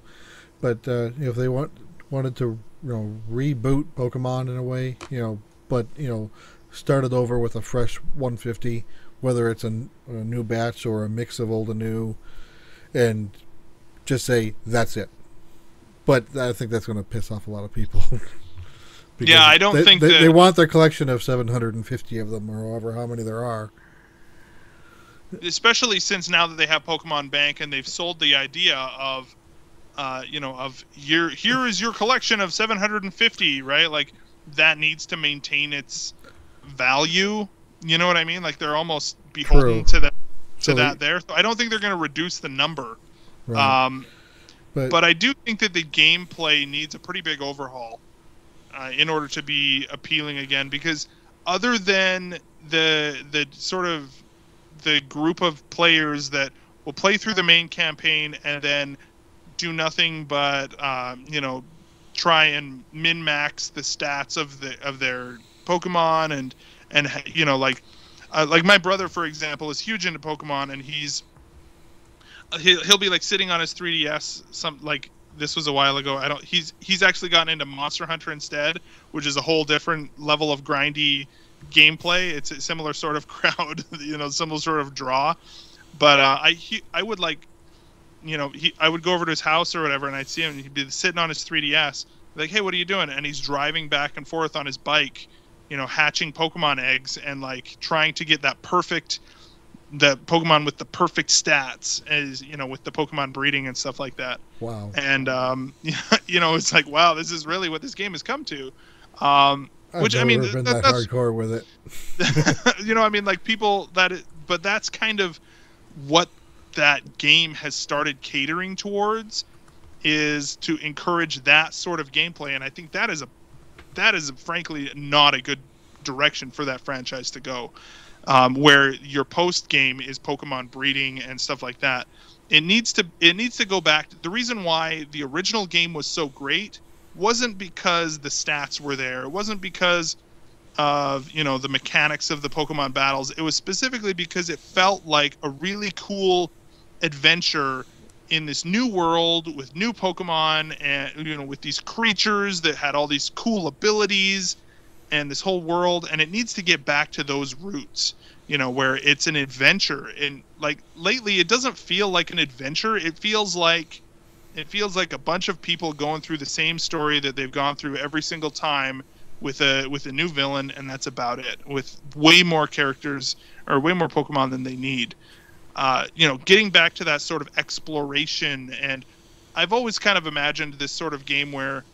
but uh, if they want wanted to you know reboot Pokemon in a way, you know, but you know, started over with a fresh 150, whether it's a new batch or a mix of old and new, and just say that's it. But I think that's going to piss off a lot of people.
Yeah, I don't
they,
think
they,
that-
they want their collection of 750 of them, or however how many there are.
Especially since now that they have Pokemon Bank and they've sold the idea of, uh, you know, of here here is your collection of 750, right? Like that needs to maintain its value. You know what I mean? Like they're almost beholden
True.
to that to
So-
that there. So I don't think they're going to reduce the number.
Right.
Um,
but,
but I do think that the gameplay needs a pretty big overhaul uh, in order to be appealing again. Because other than the the sort of the group of players that will play through the main campaign and then do nothing but um, you know try and min max the stats of the of their Pokemon and and you know like uh, like my brother for example is huge into Pokemon and he's he'll, he'll be like sitting on his 3ds some like this was a while ago. I don't he's he's actually gotten into monster hunter instead which is a whole different level of grindy gameplay. It's a similar sort of crowd you know similar sort of draw. But uh, i he, i would like you know he i would go over to his house or whatever and i'd see him and he'd be sitting on his 3ds like hey what are you doing and he's driving back and forth on his bike you know hatching pokemon eggs and like trying to get that perfect the Pokemon with the perfect stats as you know with the Pokemon breeding and stuff like that.
wow.
And um, you know, it's like wow, this is really what this game has come to. Um,
I've
which, I mean,
been
that-
that,
that's-
hardcore with it.
you know, I mean, like people that, it, but that's kind of what that game has started catering towards is to encourage that sort of gameplay, and I think that is a that is frankly not a good direction for that franchise to go, um, where your post game is Pokemon breeding and stuff like that. It needs to it needs to go back. The reason why the original game was so great wasn't because the stats were there. It wasn't because of you know the mechanics of the Pokemon battles. It was specifically because it felt like a really cool adventure in this new world with new Pokemon and you know with these creatures that had all these cool abilities and this whole world and it needs to get back to those roots you know where it's an adventure and like lately it doesn't feel like an adventure it feels like it feels like a bunch of people going through the same story that they've gone through every single time with a with a new villain, and that's about it. With way more characters or way more Pokemon than they need. Uh, you know, getting back to that sort of exploration, and I've always kind of imagined this sort of game where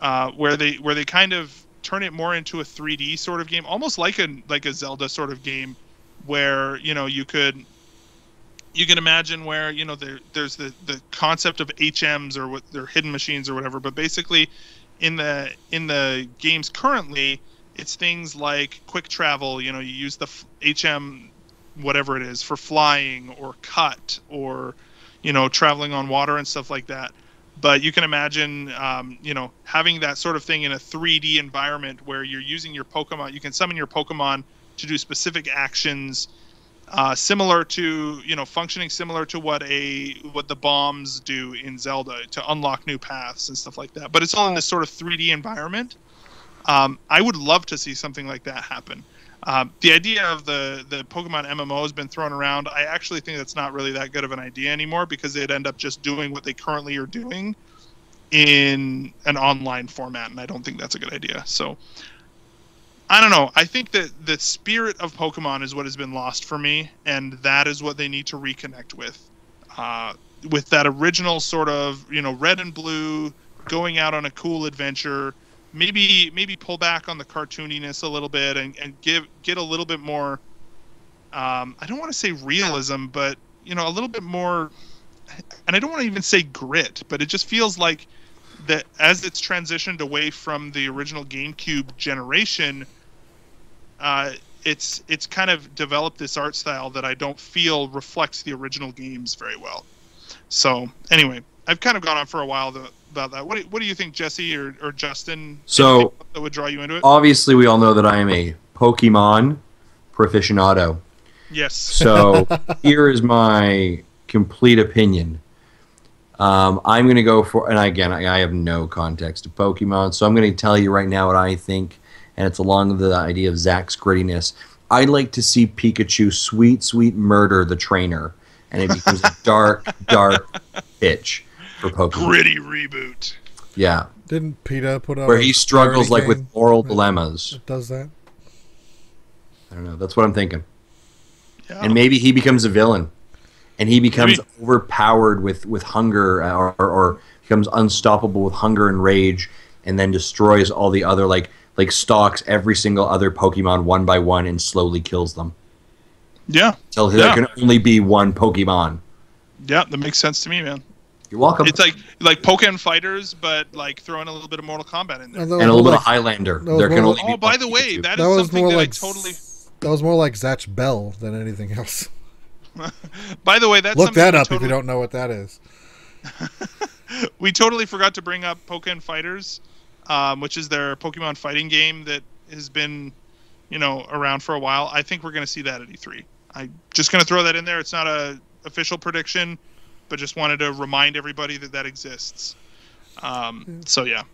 uh, where they where they kind of turn it more into a 3D sort of game, almost like a like a Zelda sort of game, where you know you could you can imagine where you know there there's the the concept of HMs or what they're hidden machines or whatever, but basically in the in the games currently it's things like quick travel. You know, you use the HM whatever it is for flying or cut or you know traveling on water and stuff like that. But you can imagine um, you know having that sort of thing in a 3d environment where you're using your pokemon you can summon your pokemon to do specific actions uh, similar to you know functioning similar to what a what the bombs do in zelda to unlock new paths and stuff like that. But it's all in this sort of 3d environment. Um, i would love to see something like that happen um, the idea of the the Pokemon MMO has been thrown around. I actually think that's not really that good of an idea anymore because they'd end up just doing what they currently are doing in an online format, and I don't think that's a good idea. So I don't know. I think that the spirit of Pokemon is what has been lost for me, and that is what they need to reconnect with. Uh, with that original sort of you know red and blue going out on a cool adventure maybe maybe pull back on the cartooniness a little bit and, and give get a little bit more um, I don't want to say realism, but you know, a little bit more and I don't want to even say grit, but it just feels like that as it's transitioned away from the original GameCube generation, uh, it's it's kind of developed this art style that I don't feel reflects the original games very well. So anyway, I've kind of gone on for a while to, about that. What do, what do you think, Jesse or, or Justin?
So-
that would draw you into it?
Obviously, we all know that I am a Pokemon proficionado.
yes.
So here is my complete opinion. Um, I'm going to go for, and again, I, I have no context of Pokemon, so I'm going to tell you right now what I think, and it's along the idea of Zach's grittiness. I'd like to see Pikachu sweet, sweet murder the trainer, and it becomes a dark, dark pitch for Pokemon.
Gritty reboot.
Yeah,
Didn't PETA put out
where
a
he struggles like with moral dilemmas.
that does that?
I don't know. That's what I'm thinking.
Yeah.
and maybe he becomes a villain and he becomes
Maybe.
overpowered with with hunger uh, or, or, or becomes unstoppable with hunger and rage and then destroys all the other like like stalks every single other pokemon one by one and slowly kills them
yeah.
until
Yeah.
there can only be one pokemon
Yeah, that makes sense to me, man.
You're welcome
It's like like Pokemon Fighters, but like throwing a little bit of Mortal Kombat in there.
And
and a little
more
bit of highlander there can only
like-
be
Oh, by the way,
Pikachu.
that is
that was
something
more
that
like
I totally.
that was more like Zatch Bell than anything else.
By the way, that's
Look
something
that up
totally,
if you don't know what that is.
We totally forgot to bring up Pokemon Fighters, um, which is their Pokemon fighting game that has been, you know, around for a while. I think we're going to see that at E3. I'm just going to throw that in there. It's not a official prediction, but just wanted to remind everybody that that exists. Um, so yeah,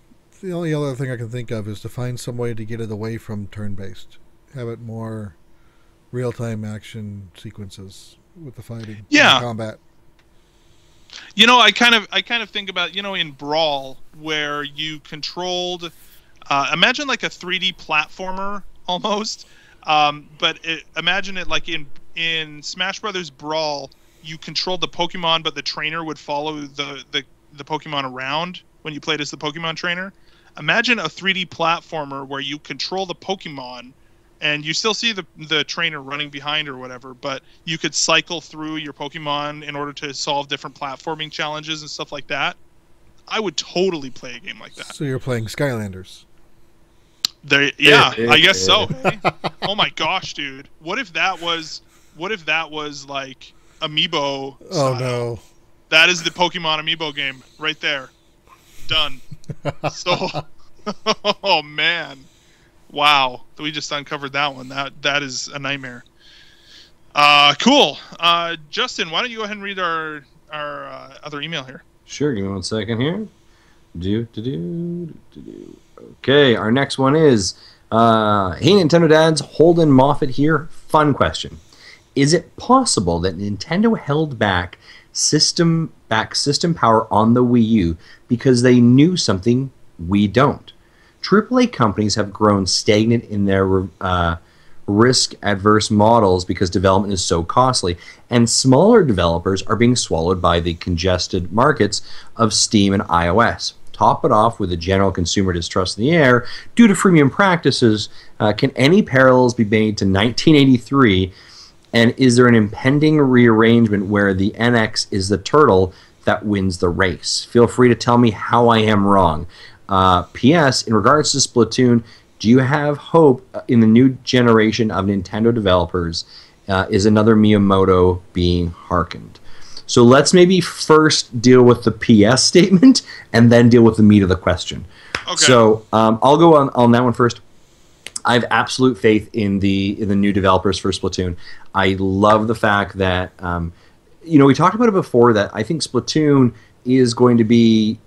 The only other thing I can think of is to find some way to get it away from turn-based. Have it more real-time action sequences with the fighting, and the
Yeah.
combat.
You know, I kind of I kind of think about you know in Brawl where you controlled. Uh, imagine like a 3D platformer almost, um, but it, imagine it like in in Smash Brothers Brawl, you controlled the Pokemon, but the trainer would follow the the the Pokemon around when you played as the Pokemon trainer. Imagine a 3D platformer where you control the Pokemon and you still see the the trainer running behind or whatever, but you could cycle through your Pokemon in order to solve different platforming challenges and stuff like that. I would totally play a game like that.
So you're playing Skylanders.
There, yeah, I guess so. Oh my gosh, dude! What if that was? What if that was like Amiibo?
Oh no!
That is the Pokemon Amiibo game right there. Done. so, oh man, wow! We just uncovered that one. That that is a nightmare. Uh, cool. Uh, Justin, why don't you go ahead and read our our uh, other email here?
Sure, give me one second here. Do do do do do. Okay, our next one is uh, Hey Nintendo Dads, Holden Moffat here. Fun question: Is it possible that Nintendo held back system back system power on the Wii U because they knew something we don't? AAA companies have grown stagnant in their uh, risk adverse models because development is so costly. And smaller developers are being swallowed by the congested markets of Steam and iOS. Top it off with a general consumer distrust in the air due to freemium practices. Uh, can any parallels be made to 1983? And is there an impending rearrangement where the NX is the turtle that wins the race? Feel free to tell me how I am wrong. Uh, P.S. In regards to Splatoon, do you have hope in the new generation of Nintendo developers? Uh, is another Miyamoto being hearkened? So let's maybe first deal with the PS statement and then deal with the meat of the question.
Okay.
So um, I'll go on, on that one first. I have absolute faith in the in the new developers for Splatoon. I love the fact that um, you know we talked about it before that I think Splatoon is going to be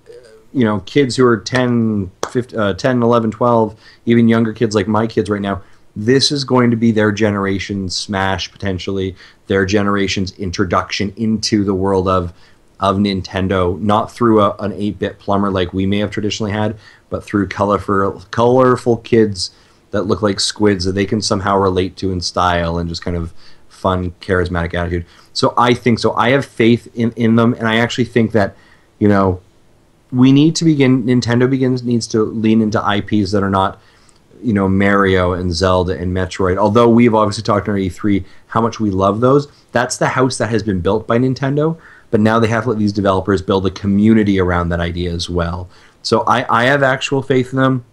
you know kids who are 10 15, uh, 10 11 12 even younger kids like my kids right now this is going to be their generation's smash potentially their generation's introduction into the world of of Nintendo not through a, an 8-bit plumber like we may have traditionally had but through colorful colorful kids that look like squids that they can somehow relate to in style and just kind of fun charismatic attitude so I think so I have faith in in them and I actually think that you know we need to begin Nintendo begins needs to lean into IPs that are not you know Mario and Zelda and Metroid. Although we've obviously talked on E3 how much we love those, that's the house that has been built by Nintendo. But now they have to let these developers build a community around that idea as well. So I, I have actual faith in them.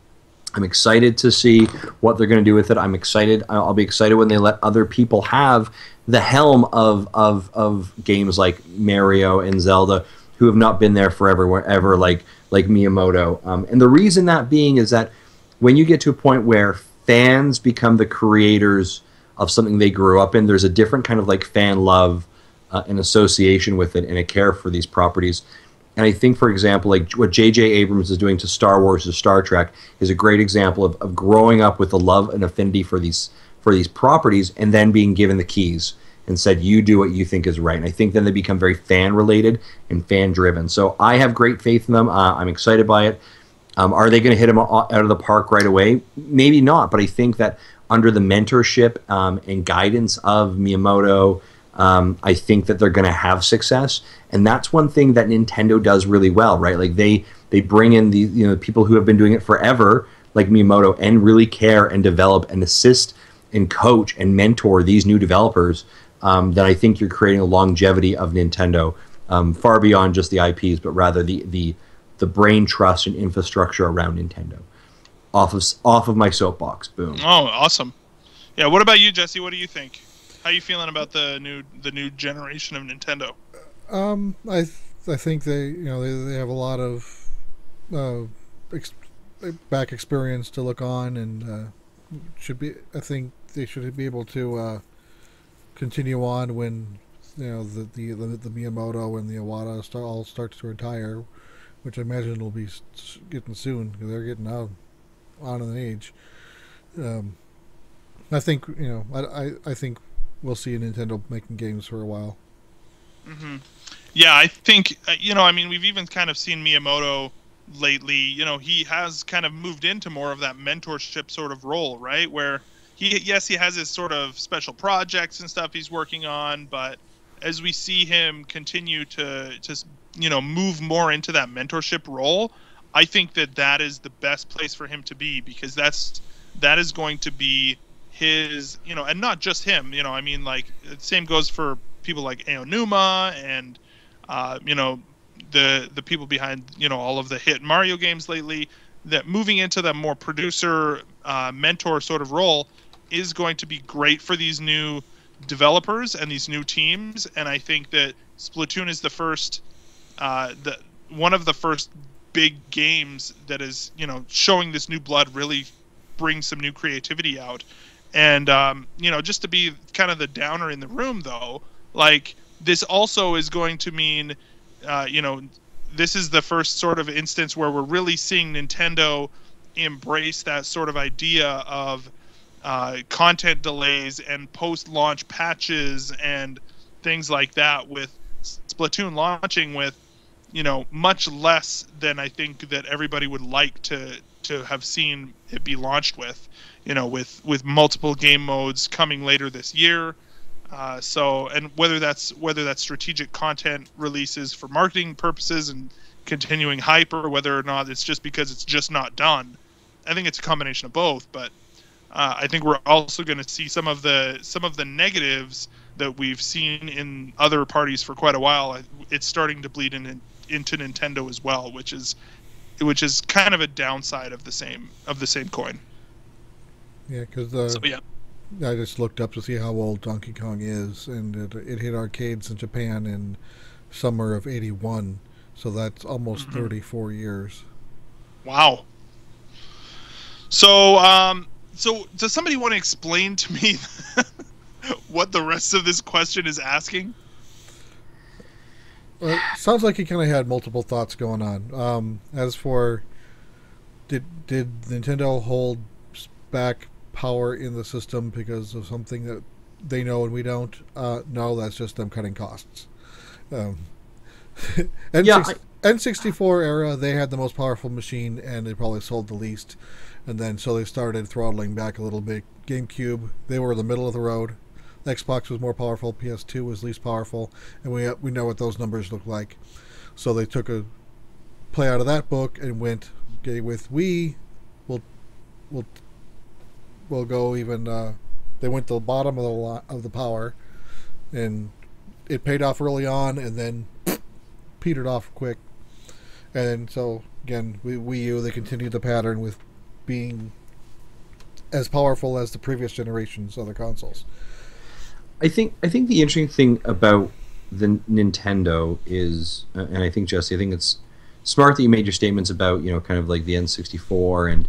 I'm excited to see what they're going to do with it. I'm excited. I'll be excited when they let other people have the helm of of of games like Mario and Zelda who have not been there forever, ever like like Miyamoto. Um, and the reason that being is that when you get to a point where fans become the creators of something they grew up in, there's a different kind of like fan love uh, and association with it and a care for these properties. And I think, for example, like what J.J. Abrams is doing to Star Wars to Star Trek is a great example of, of growing up with the love and affinity for these for these properties and then being given the keys and said, "You do what you think is right." And I think then they become very fan related and fan driven. So I have great faith in them. Uh, I'm excited by it. Um, are they going to hit them out of the park right away? Maybe not, but I think that under the mentorship um, and guidance of Miyamoto, um, I think that they're going to have success. And that's one thing that Nintendo does really well, right? Like they they bring in the you know people who have been doing it forever, like Miyamoto, and really care and develop and assist and coach and mentor these new developers um, then I think you're creating a longevity of Nintendo um, far beyond just the IPs, but rather the the the brain trust and infrastructure around Nintendo. Off of off of my soapbox. Boom.
Oh, awesome. Yeah. What about you, Jesse? What do you think? How you feeling about the new the new generation of Nintendo?
Um, I I think they you know they, they have a lot of uh, ex- back experience to look on and uh, should be I think they should be able to uh, continue on when you know the the the, the Miyamoto and the Iwata all start to retire, which I imagine will be getting soon because they're getting out on an age. Um, I think you know I, I, I think we'll see Nintendo making games for a while.
Mm-hmm. Yeah, I think uh, you know. I mean, we've even kind of seen Miyamoto lately. You know, he has kind of moved into more of that mentorship sort of role, right? Where he yes he has his sort of special projects and stuff he's working on, but as we see him continue to to you know move more into that mentorship role, I think that that is the best place for him to be because that's that is going to be his you know and not just him you know I mean like same goes for people like Aonuma and uh, you know the the people behind you know all of the hit Mario games lately that moving into that more producer uh, mentor sort of role is going to be great for these new developers and these new teams. And I think that Splatoon is the first, uh, the one of the first big games that is you know showing this new blood really bring some new creativity out. And um, you know, just to be kind of the downer in the room, though, like this also is going to mean, uh, you know, this is the first sort of instance where we're really seeing Nintendo embrace that sort of idea of uh, content delays and post-launch patches and things like that with Splatoon launching with you know much less than I think that everybody would like to to have seen it be launched with, you know, with with multiple game modes coming later this year. Uh, so, and whether that's whether that's strategic content releases for marketing purposes and continuing hype, or whether or not it's just because it's just not done. I think it's a combination of both, but uh, I think we're also going to see some of the some of the negatives that we've seen in other parties for quite a while. It's starting to bleed in, into Nintendo as well, which is which is kind of a downside of the same of the same coin.
Yeah, because uh,
So yeah,
I just looked up to see how old Donkey Kong is, and it, it hit arcades in Japan in summer of '81. So that's almost
Mhm.
34 years.
wow. So um, so does somebody want to explain to me what the rest of this question is asking?
Well, sounds like he kind of had multiple thoughts going on. Um, as for did did Nintendo hold back power in the system because of something that they know and we don't? Uh, no, that's just them cutting costs. Um, N6,
Yeah, I-
N64 era, they had the most powerful machine and they probably sold the least. And then so they started throttling back a little bit. GameCube, they were in the middle of the road. Xbox was more powerful. PS2 was least powerful, and we we know what those numbers look like. So they took a play out of that book and went okay with Wii. We'll we'll we'll go even. Uh, they went to the bottom of the of the power, and it paid off early on, and then petered off quick. And so again, Wii U they continued the pattern with being as powerful as the previous generations of the consoles.
I think I think the interesting thing about the Nintendo is, uh, and I think Jesse, I think it's smart that you made your statements about you know kind of like the N64 and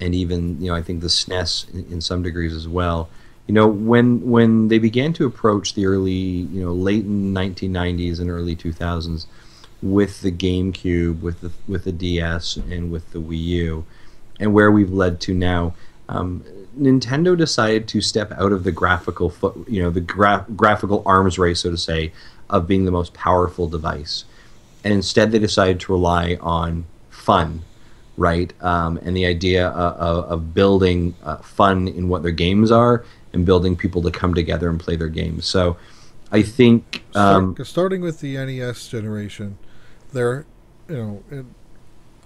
and even you know I think the SNES in, in some degrees as well. You know when when they began to approach the early you know late 1990s and early 2000s with the GameCube, with the with the DS, and with the Wii U, and where we've led to now. Um, Nintendo decided to step out of the graphical foot, you know, the gra- graphical arms race, so to say, of being the most powerful device, and instead they decided to rely on fun, right? Um, and the idea of, of, of building uh, fun in what their games are, and building people to come together and play their games. So, I think um,
Start, starting with the NES generation, there, you know,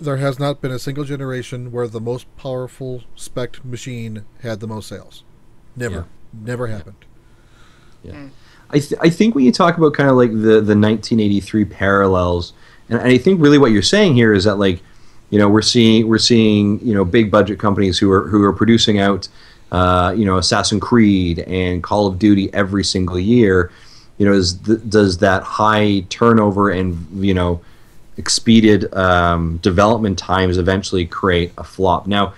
there has not been a single generation where the most powerful spec machine had the most sales. Never,
Yeah.
never happened.
Yeah, I, th- I think when you talk about kind of like the, the 1983 parallels, and I think really what you're saying here is that like, you know, we're seeing we're seeing you know big budget companies who are who are producing out, uh, you know, Assassin's Creed and Call of Duty every single year. You know, is th- does that high turnover and you know, expeded um, development times eventually create a flop? Now,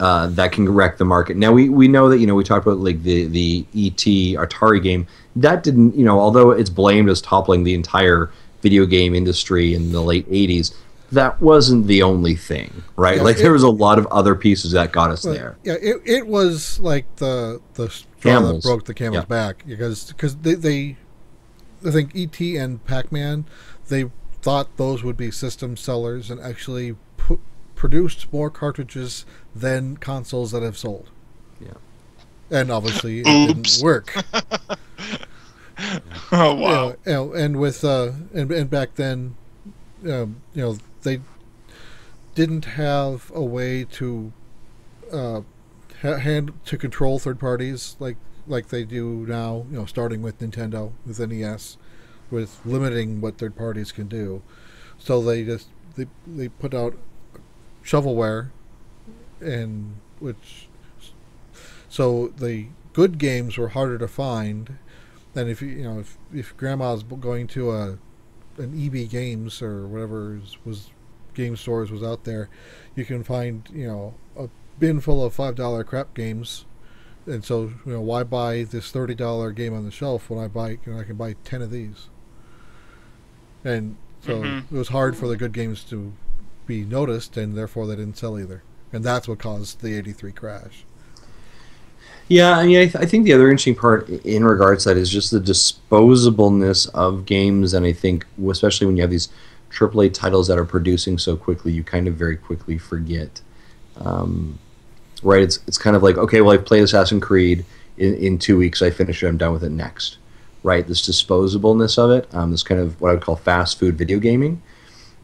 uh, that can wreck the market. Now we, we know that you know we talked about like the the ET Atari game that didn't you know although it's blamed as toppling the entire video game industry in the late 80s that wasn't the only thing right
Yeah,
like
it-
there was a lot of other pieces that got us
Well,
there
Yeah, it, it was like the the straw that broke the camel's
Yeah.
back because because they, they I think ET and Pac Man they thought those would be system sellers and actually pu- produced more cartridges than consoles that have sold.
Yeah.
and obviously it
Oops.
didn't work.
Oh
You
wow.
know, you know, and with uh, and, and back then, um, you know, they didn't have a way to uh, ha- hand to control third parties like like they do now. You know, starting with Nintendo with NES, with limiting what third parties can do. So they just they they put out shovelware, and which so the good games were harder to find than if you you know if if grandma's going to a an EB Games or whatever was game stores was out there, you can find you know a bin full of five dollar crap games, and so you know why buy this thirty dollar game on the shelf when I buy you know I can buy ten of these, and so
Mhm.
it was hard for the good games to be noticed, and therefore they didn't sell either, and that's what caused the eighty three crash.
Yeah, I mean, I, th- I think the other interesting part in regards to that is just the disposableness of games, and I think especially when you have these AAA titles that are producing so quickly, you kind of very quickly forget um, right? It's it's kind of like okay, well, I played Assassin's Creed in, in two weeks. I finish it. I'm done with it next, right? This disposableness of it, um, this kind of what I would call fast food video gaming.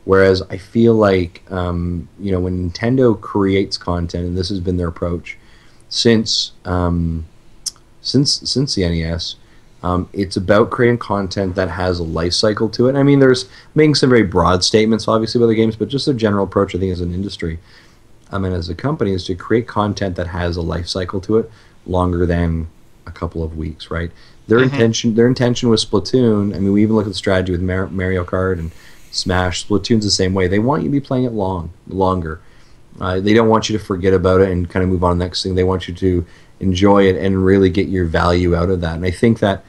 Whereas I feel like um, you know when Nintendo creates content, and this has been their approach since um, since since the NES. Um, it's about creating content that has a life cycle to it. I mean, there's making some very broad statements, obviously, about the games, but just their general approach, I think, as an industry, I mean, as a company, is to create content that has a life cycle to it longer than a couple of weeks, right? Their
Mhm.
intention, their intention with Splatoon. I mean, we even look at the strategy with Mar- Mario Kart and Smash. Splatoon's the same way. They want you to be playing it long, longer. Uh, they don't want you to forget about it and kind of move on to the next thing. They want you to enjoy it and really get your value out of that. And I think that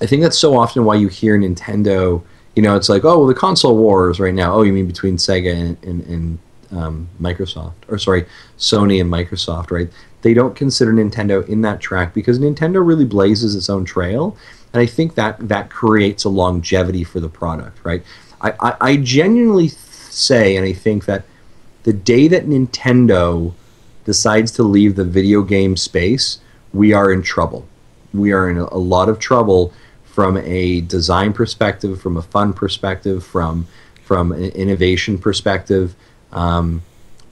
I think that's so often why you hear Nintendo. You know, it's like, oh, well, the console wars right now. Oh, you mean between Sega and, and, and um, Microsoft, or sorry, Sony and Microsoft, right? They don't consider Nintendo in that track because Nintendo really blazes its own trail, and I think that that creates a longevity for the product, right? I, I, I genuinely say, and I think that the day that Nintendo decides to leave the video game space, we are in trouble. We are in a, lot of trouble from a design perspective, from a fun perspective, from from an innovation perspective, um,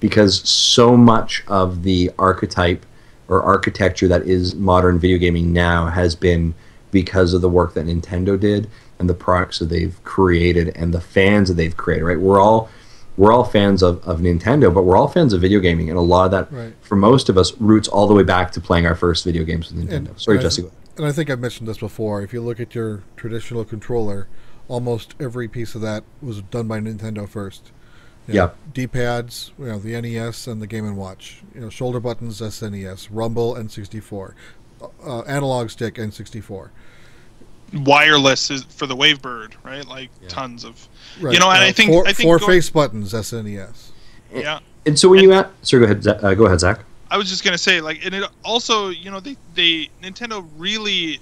because so much of the archetype or architecture that is modern video gaming now has been because of the work that Nintendo did and the products that they've created and the fans that they've created. Right, we're all we're all fans of, of Nintendo, but we're all fans of video gaming, and a lot of that,
Right.
for most of us, roots all the way back to playing our first video games with Nintendo.
And-
Sorry,
and I-. And I think I've mentioned this before. If you look at your traditional controller, almost every piece of that was done by Nintendo first. You know,
Yep.
D-pads, you know, the NES and the Game and Watch. You know, shoulder buttons, SNES, Rumble, N64, uh, analog stick, N64.
wireless is for the Wavebird, right? Like
Yeah.
tons of
Right.
You know, and
uh,
I think-
four,
I think
four
going-
face buttons, E SNES.
yeah.
And so when you at, sorry, go ahead. Uh, go ahead, Zach.
I was just gonna say, like, and it also, you know, they they Nintendo really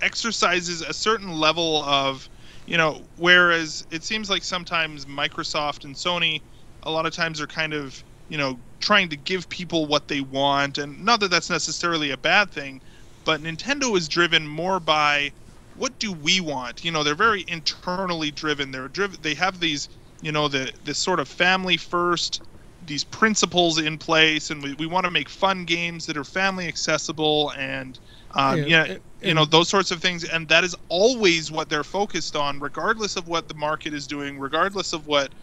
exercises a certain level of, you know, whereas it seems like sometimes Microsoft and Sony, a lot of times are kind of, you know, trying to give people what they want, and not that that's necessarily a bad thing, but Nintendo is driven more by what do we want? You know, they're very internally driven. They're driven. They have these, you know, the this sort of family first these principles in place and we, we want to make fun games that are family accessible and um,
Yeah, and-
you know those sorts of things and that is always what they're focused on regardless of what the market is doing regardless of what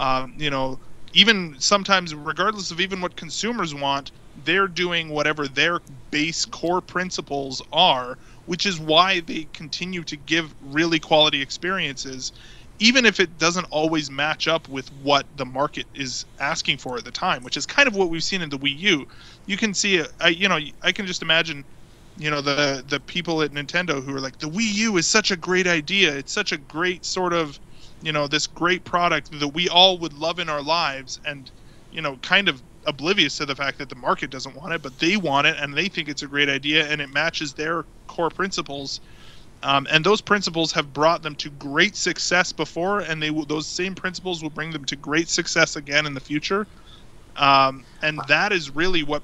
um, you know even sometimes regardless of even what consumers want they're doing whatever their base core principles are which is why they continue to give really quality experiences even if it doesn't always match up with what the market is asking for at the time, which is kind of what we've seen in the Wii U. You can see, it, I, you know, I can just imagine, you know, the the people at Nintendo who are like, the Wii U is such a great idea. It's such a great sort of, you know, this great product that we all would love in our lives, and you know, kind of oblivious to the fact that the market doesn't want it, but they want it and they think it's a great idea and it matches their core principles. Um, and those principles have brought them to great success before, and they those same principles will bring them to great success again in the future. Um, and that is really what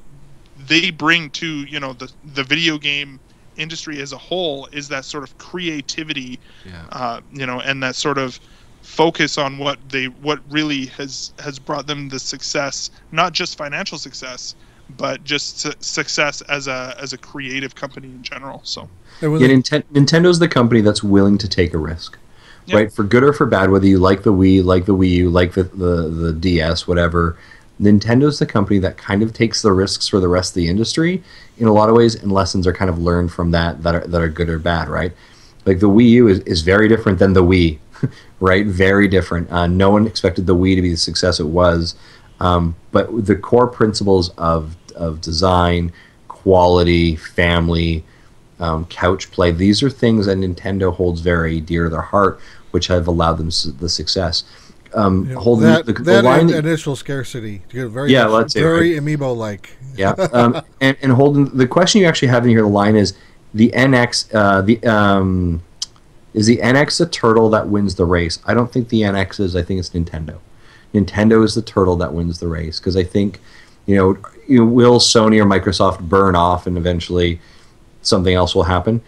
they bring to you know the the video game industry as a whole is that sort of creativity,
Yeah.
uh, you know, and that sort of focus on what they what really has has brought them the success, not just financial success, but just su- success as a as a creative company in general. So.
Yeah, Ninten- Nintendo's the company that's willing to take a risk,
Yep.
right? For good or for bad, whether you like the Wii, like the Wii U, like the, the the DS, whatever. Nintendo's the company that kind of takes the risks for the rest of the industry in a lot of ways, and lessons are kind of learned from that that are that are good or bad, right? Like the Wii U is, is very different than the Wii, right? Very different. Uh, no one expected the Wii to be the success it was, um, but the core principles of of design, quality, family, um, couch play. These are things that Nintendo holds very dear to their heart, which have allowed them the success. Um,
know,
holding
that,
the, the
that
line
and
that-
initial scarcity very
Yeah, let's say,
very amiibo-like.
yeah, um, and and Holden, the question you actually have in here, the line is the NX, uh, the um, is the NX the turtle that wins the race? I don't think the NX is. I think it's Nintendo. Nintendo is the turtle that wins the race because I think You know, you know, will Sony or Microsoft burn off and eventually something else will happen?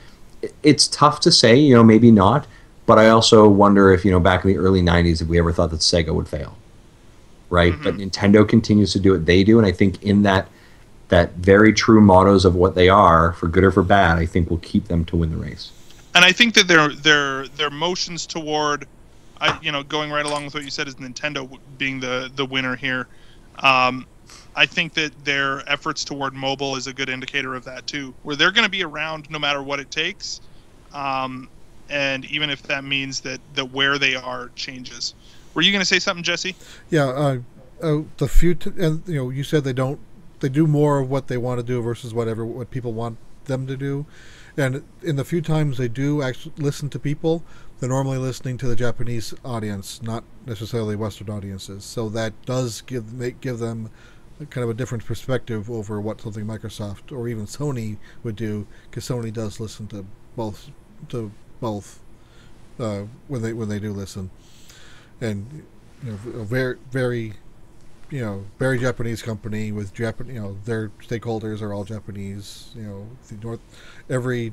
It's tough to say. You know, maybe not. But I also wonder if you know back in the early '90s, if we ever thought that Sega would fail, right? But Nintendo continues to do what they do, and I think in that that very true mottos of what they are, for good or for bad, I think will keep them to win the race.
and I think that their their their motions toward, I you know, going right along with what you said is Nintendo being the the winner here. Um, I think that their efforts toward mobile is a good indicator of that too, where they're going to be around no matter what it takes, um, and even if that means that that where they are changes. Were you going to say something, Jesse?
Yeah, uh, uh, the few t- and you know you said they don't they do more of what they want to do versus whatever what people want them to do, and in the few times they do actually listen to people, they're normally listening to the Japanese audience, not necessarily Western audiences. So that does give make give them kind of a different perspective over what something Microsoft or even Sony would do, because Sony does listen to both to both uh, when they when they do listen, and you know, a very very you know very Japanese company with Japan you know their stakeholders are all Japanese. You know the North every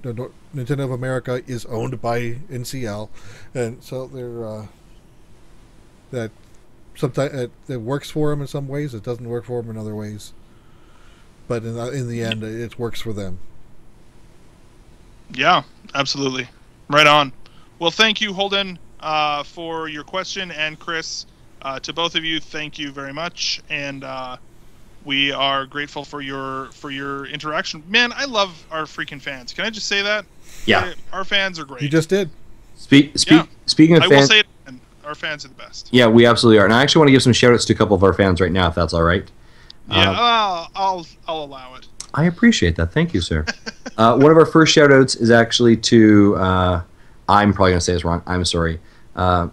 the Nor- Nintendo of America is owned by NCL, and so they're uh, that sometimes it, it works for them in some ways. It doesn't work for them in other ways. But in in the end, it works for them.
Yeah, absolutely. Right on. Well, thank you, Holden, uh, for your question, and Chris, uh, to both of you, thank you very much, and uh, we are grateful for your for your interaction. Man, I love our freaking fans. Can I just say that?
Yeah.
our fans are great.
You just did.
Speak, speak,
Yeah.
Speaking of
I will
fans,
say it. Again. Our fans are the best.
yeah, we absolutely are. And I actually want to give some shout outs to a couple of our fans right now, if that's all right.
Yeah,
Uh,
I'll, I'll I'll allow it.
I appreciate that. Thank you, sir. uh, one of our first shout outs is actually to, uh, I'm probably going to say this wrong. I'm sorry. Uh,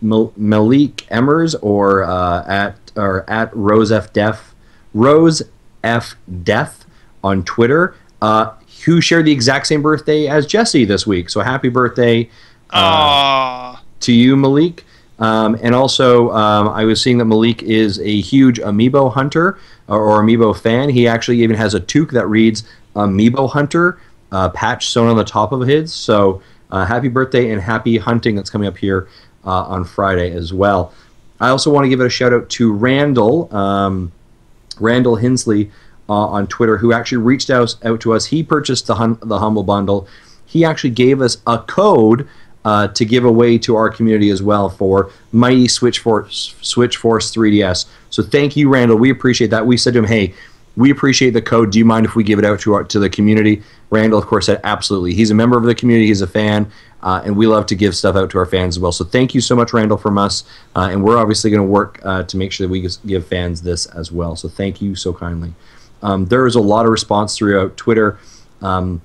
Mal- Malik Emers or uh, at or at Rose F Def Rose F Death on Twitter, uh, who shared the exact same birthday as Jesse this week. So happy birthday
Ah,
to you, Malik. Um, and also, um, I was seeing that Malik is a huge Amiibo hunter or, or Amiibo fan. He actually even has a toque that reads Amiibo Hunter uh, patch sewn on the top of his. So, uh, happy birthday and happy hunting that's coming up here uh, on Friday as well. I also want to give it a shout out to Randall, um, Randall Hinsley uh, on Twitter, who actually reached out, out to us. He purchased the, hum- the Humble Bundle. He actually gave us a code uh, to give away to our community as well for Mighty Switch Force Switch Force 3DS. So thank you, Randall. We appreciate that. We said to him, "Hey, we appreciate the code. Do you mind if we give it out to our, to the community?" Randall, of course, said, "Absolutely." He's a member of the community. He's a fan, uh, and we love to give stuff out to our fans as well. So thank you so much, Randall, from us. Uh, and we're obviously going to work uh, to make sure that we give fans this as well. So thank you so kindly. Um, there was a lot of response throughout Twitter. Um,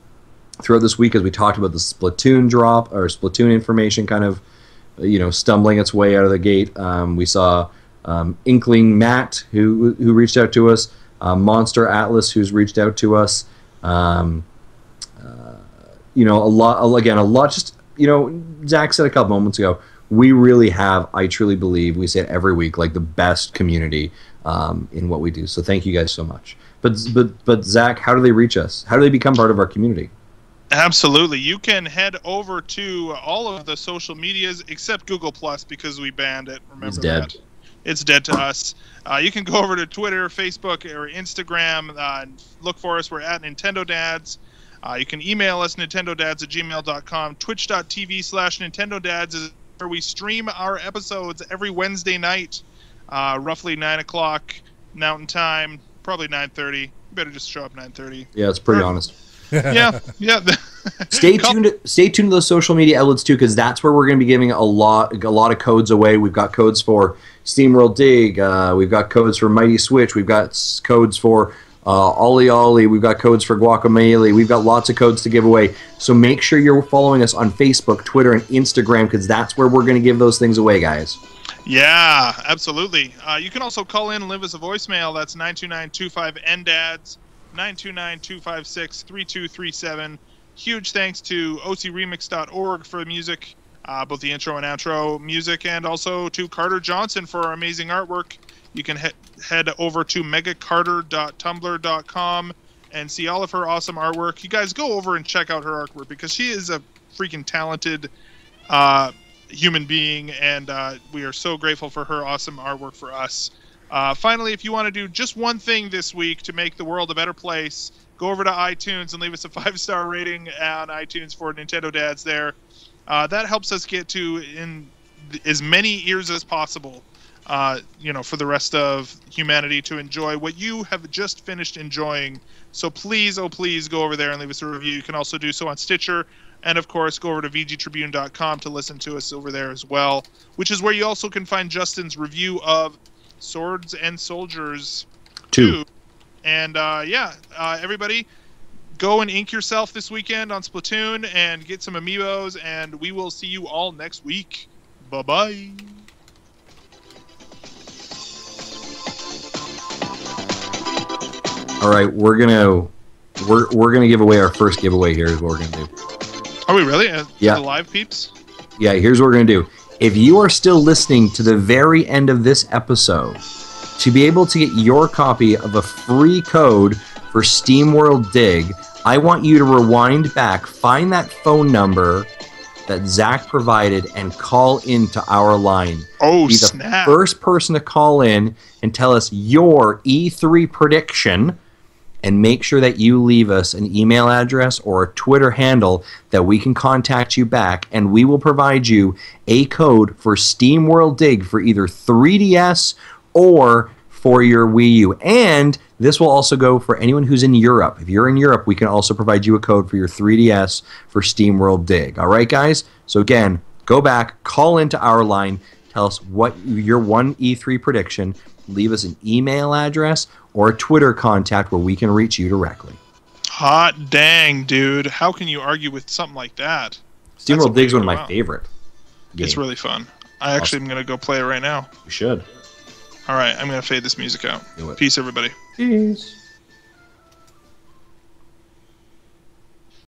throughout this week as we talked about the Splatoon drop or Splatoon information kind of you know stumbling its way out of the gate. Um, we saw um, Inkling Matt who who reached out to us, uh, Monster Atlas who's reached out to us. Um, uh, you know a lot again a lot just you know Zach said a couple moments ago. We really have, I truly believe, we say it every week, like the best community um, in what we do. So thank you guys so much. But but but Zach, how do they reach us? How do they become part of our community?
Absolutely. You can head over to all of the social medias except Google Plus because we banned it. Remember
It's dead.
that. It's dead to us. Uh, you can go over to Twitter, Facebook, or Instagram. Uh, and look for us. We're at Nintendo Dads. Uh, you can email us nintendodads at gmail.com. Twitch.tv slash Nintendo Dads is where we stream our episodes every Wednesday night, uh, roughly 9 o'clock Mountain Time, probably 9.30. You better just show up 9.30.
Yeah, it's pretty
Sure.
honest.
Yeah, yeah.
Stay tuned. Stay tuned to those social media outlets too, because that's where we're going to be giving a lot, a lot of codes away. We've got codes for SteamWorld Dig. Uh, we've got codes for Mighty Switch. We've got codes for uh, OlliOlli. We've got codes for Guacamelee. We've got lots of codes to give away. So make sure you're following us on Facebook, Twitter, and Instagram, because that's where we're going to give those things away, guys.
Yeah, absolutely. Uh, you can also call in and leave us a voicemail. That's 929-25-NDADS, 929-256-3237. Huge thanks to ocremix.org for the music, uh, both the intro and outro music, and also to Carter Johnson for our amazing artwork. You can he- head over to megacarter.tumblr.com and see all of her awesome artwork. You guys go over and check out her artwork because she is a freaking talented uh, human being, and uh, we are so grateful for her awesome artwork for us. Uh, finally, if you want to do just one thing this week to make the world a better place, go over to iTunes and leave us a five star rating on iTunes for Nintendo Dads there. Uh, that helps us get to in as many ears as possible. Uh, you know, for the rest of humanity to enjoy what you have just finished enjoying. So please, oh please, go over there and leave us a review. You can also do so on Stitcher, and of course, go over to VGTribune.com to listen to us over there as well. Which is where you also can find Justin's review of Swords and Soldiers
Two.
and uh, yeah, uh, everybody, go and ink yourself this weekend on Splatoon and get some amiibos, and we will see you all next week. Bye bye.
All right, we're gonna we're we're gonna give away our first giveaway. Here is what we're gonna do.
Are we really? Uh,
Yeah.
The live peeps?
Yeah, here's what we're gonna do. If you are still listening to the very end of this episode, to be able to get your copy of a free code for SteamWorld Dig, I want you to rewind back, find that phone number that Zach provided, and call into our line.
Oh,
Be the
snap.
first person to call in and tell us your E3 prediction and make sure that you leave us an email address or a Twitter handle that we can contact you back, and we will provide you a code for SteamWorld Dig for either 3DS or for your Wii U. And this will also go for anyone who's in Europe. If you're in Europe, we can also provide you a code for your 3DS for SteamWorld Dig. All right, guys? So again, go back, call into our line, tell us what your one E3 prediction, leave us an email address or a Twitter contact where we can reach you directly.
Hot dang, dude. How can you argue with something like that? That's a
SteamWorld Dig's one of my
out.
favorite.
It's really fun. I actually am going to go play it right now.
You should.
All right, I'm going to fade this music out. Peace, everybody.
Peace.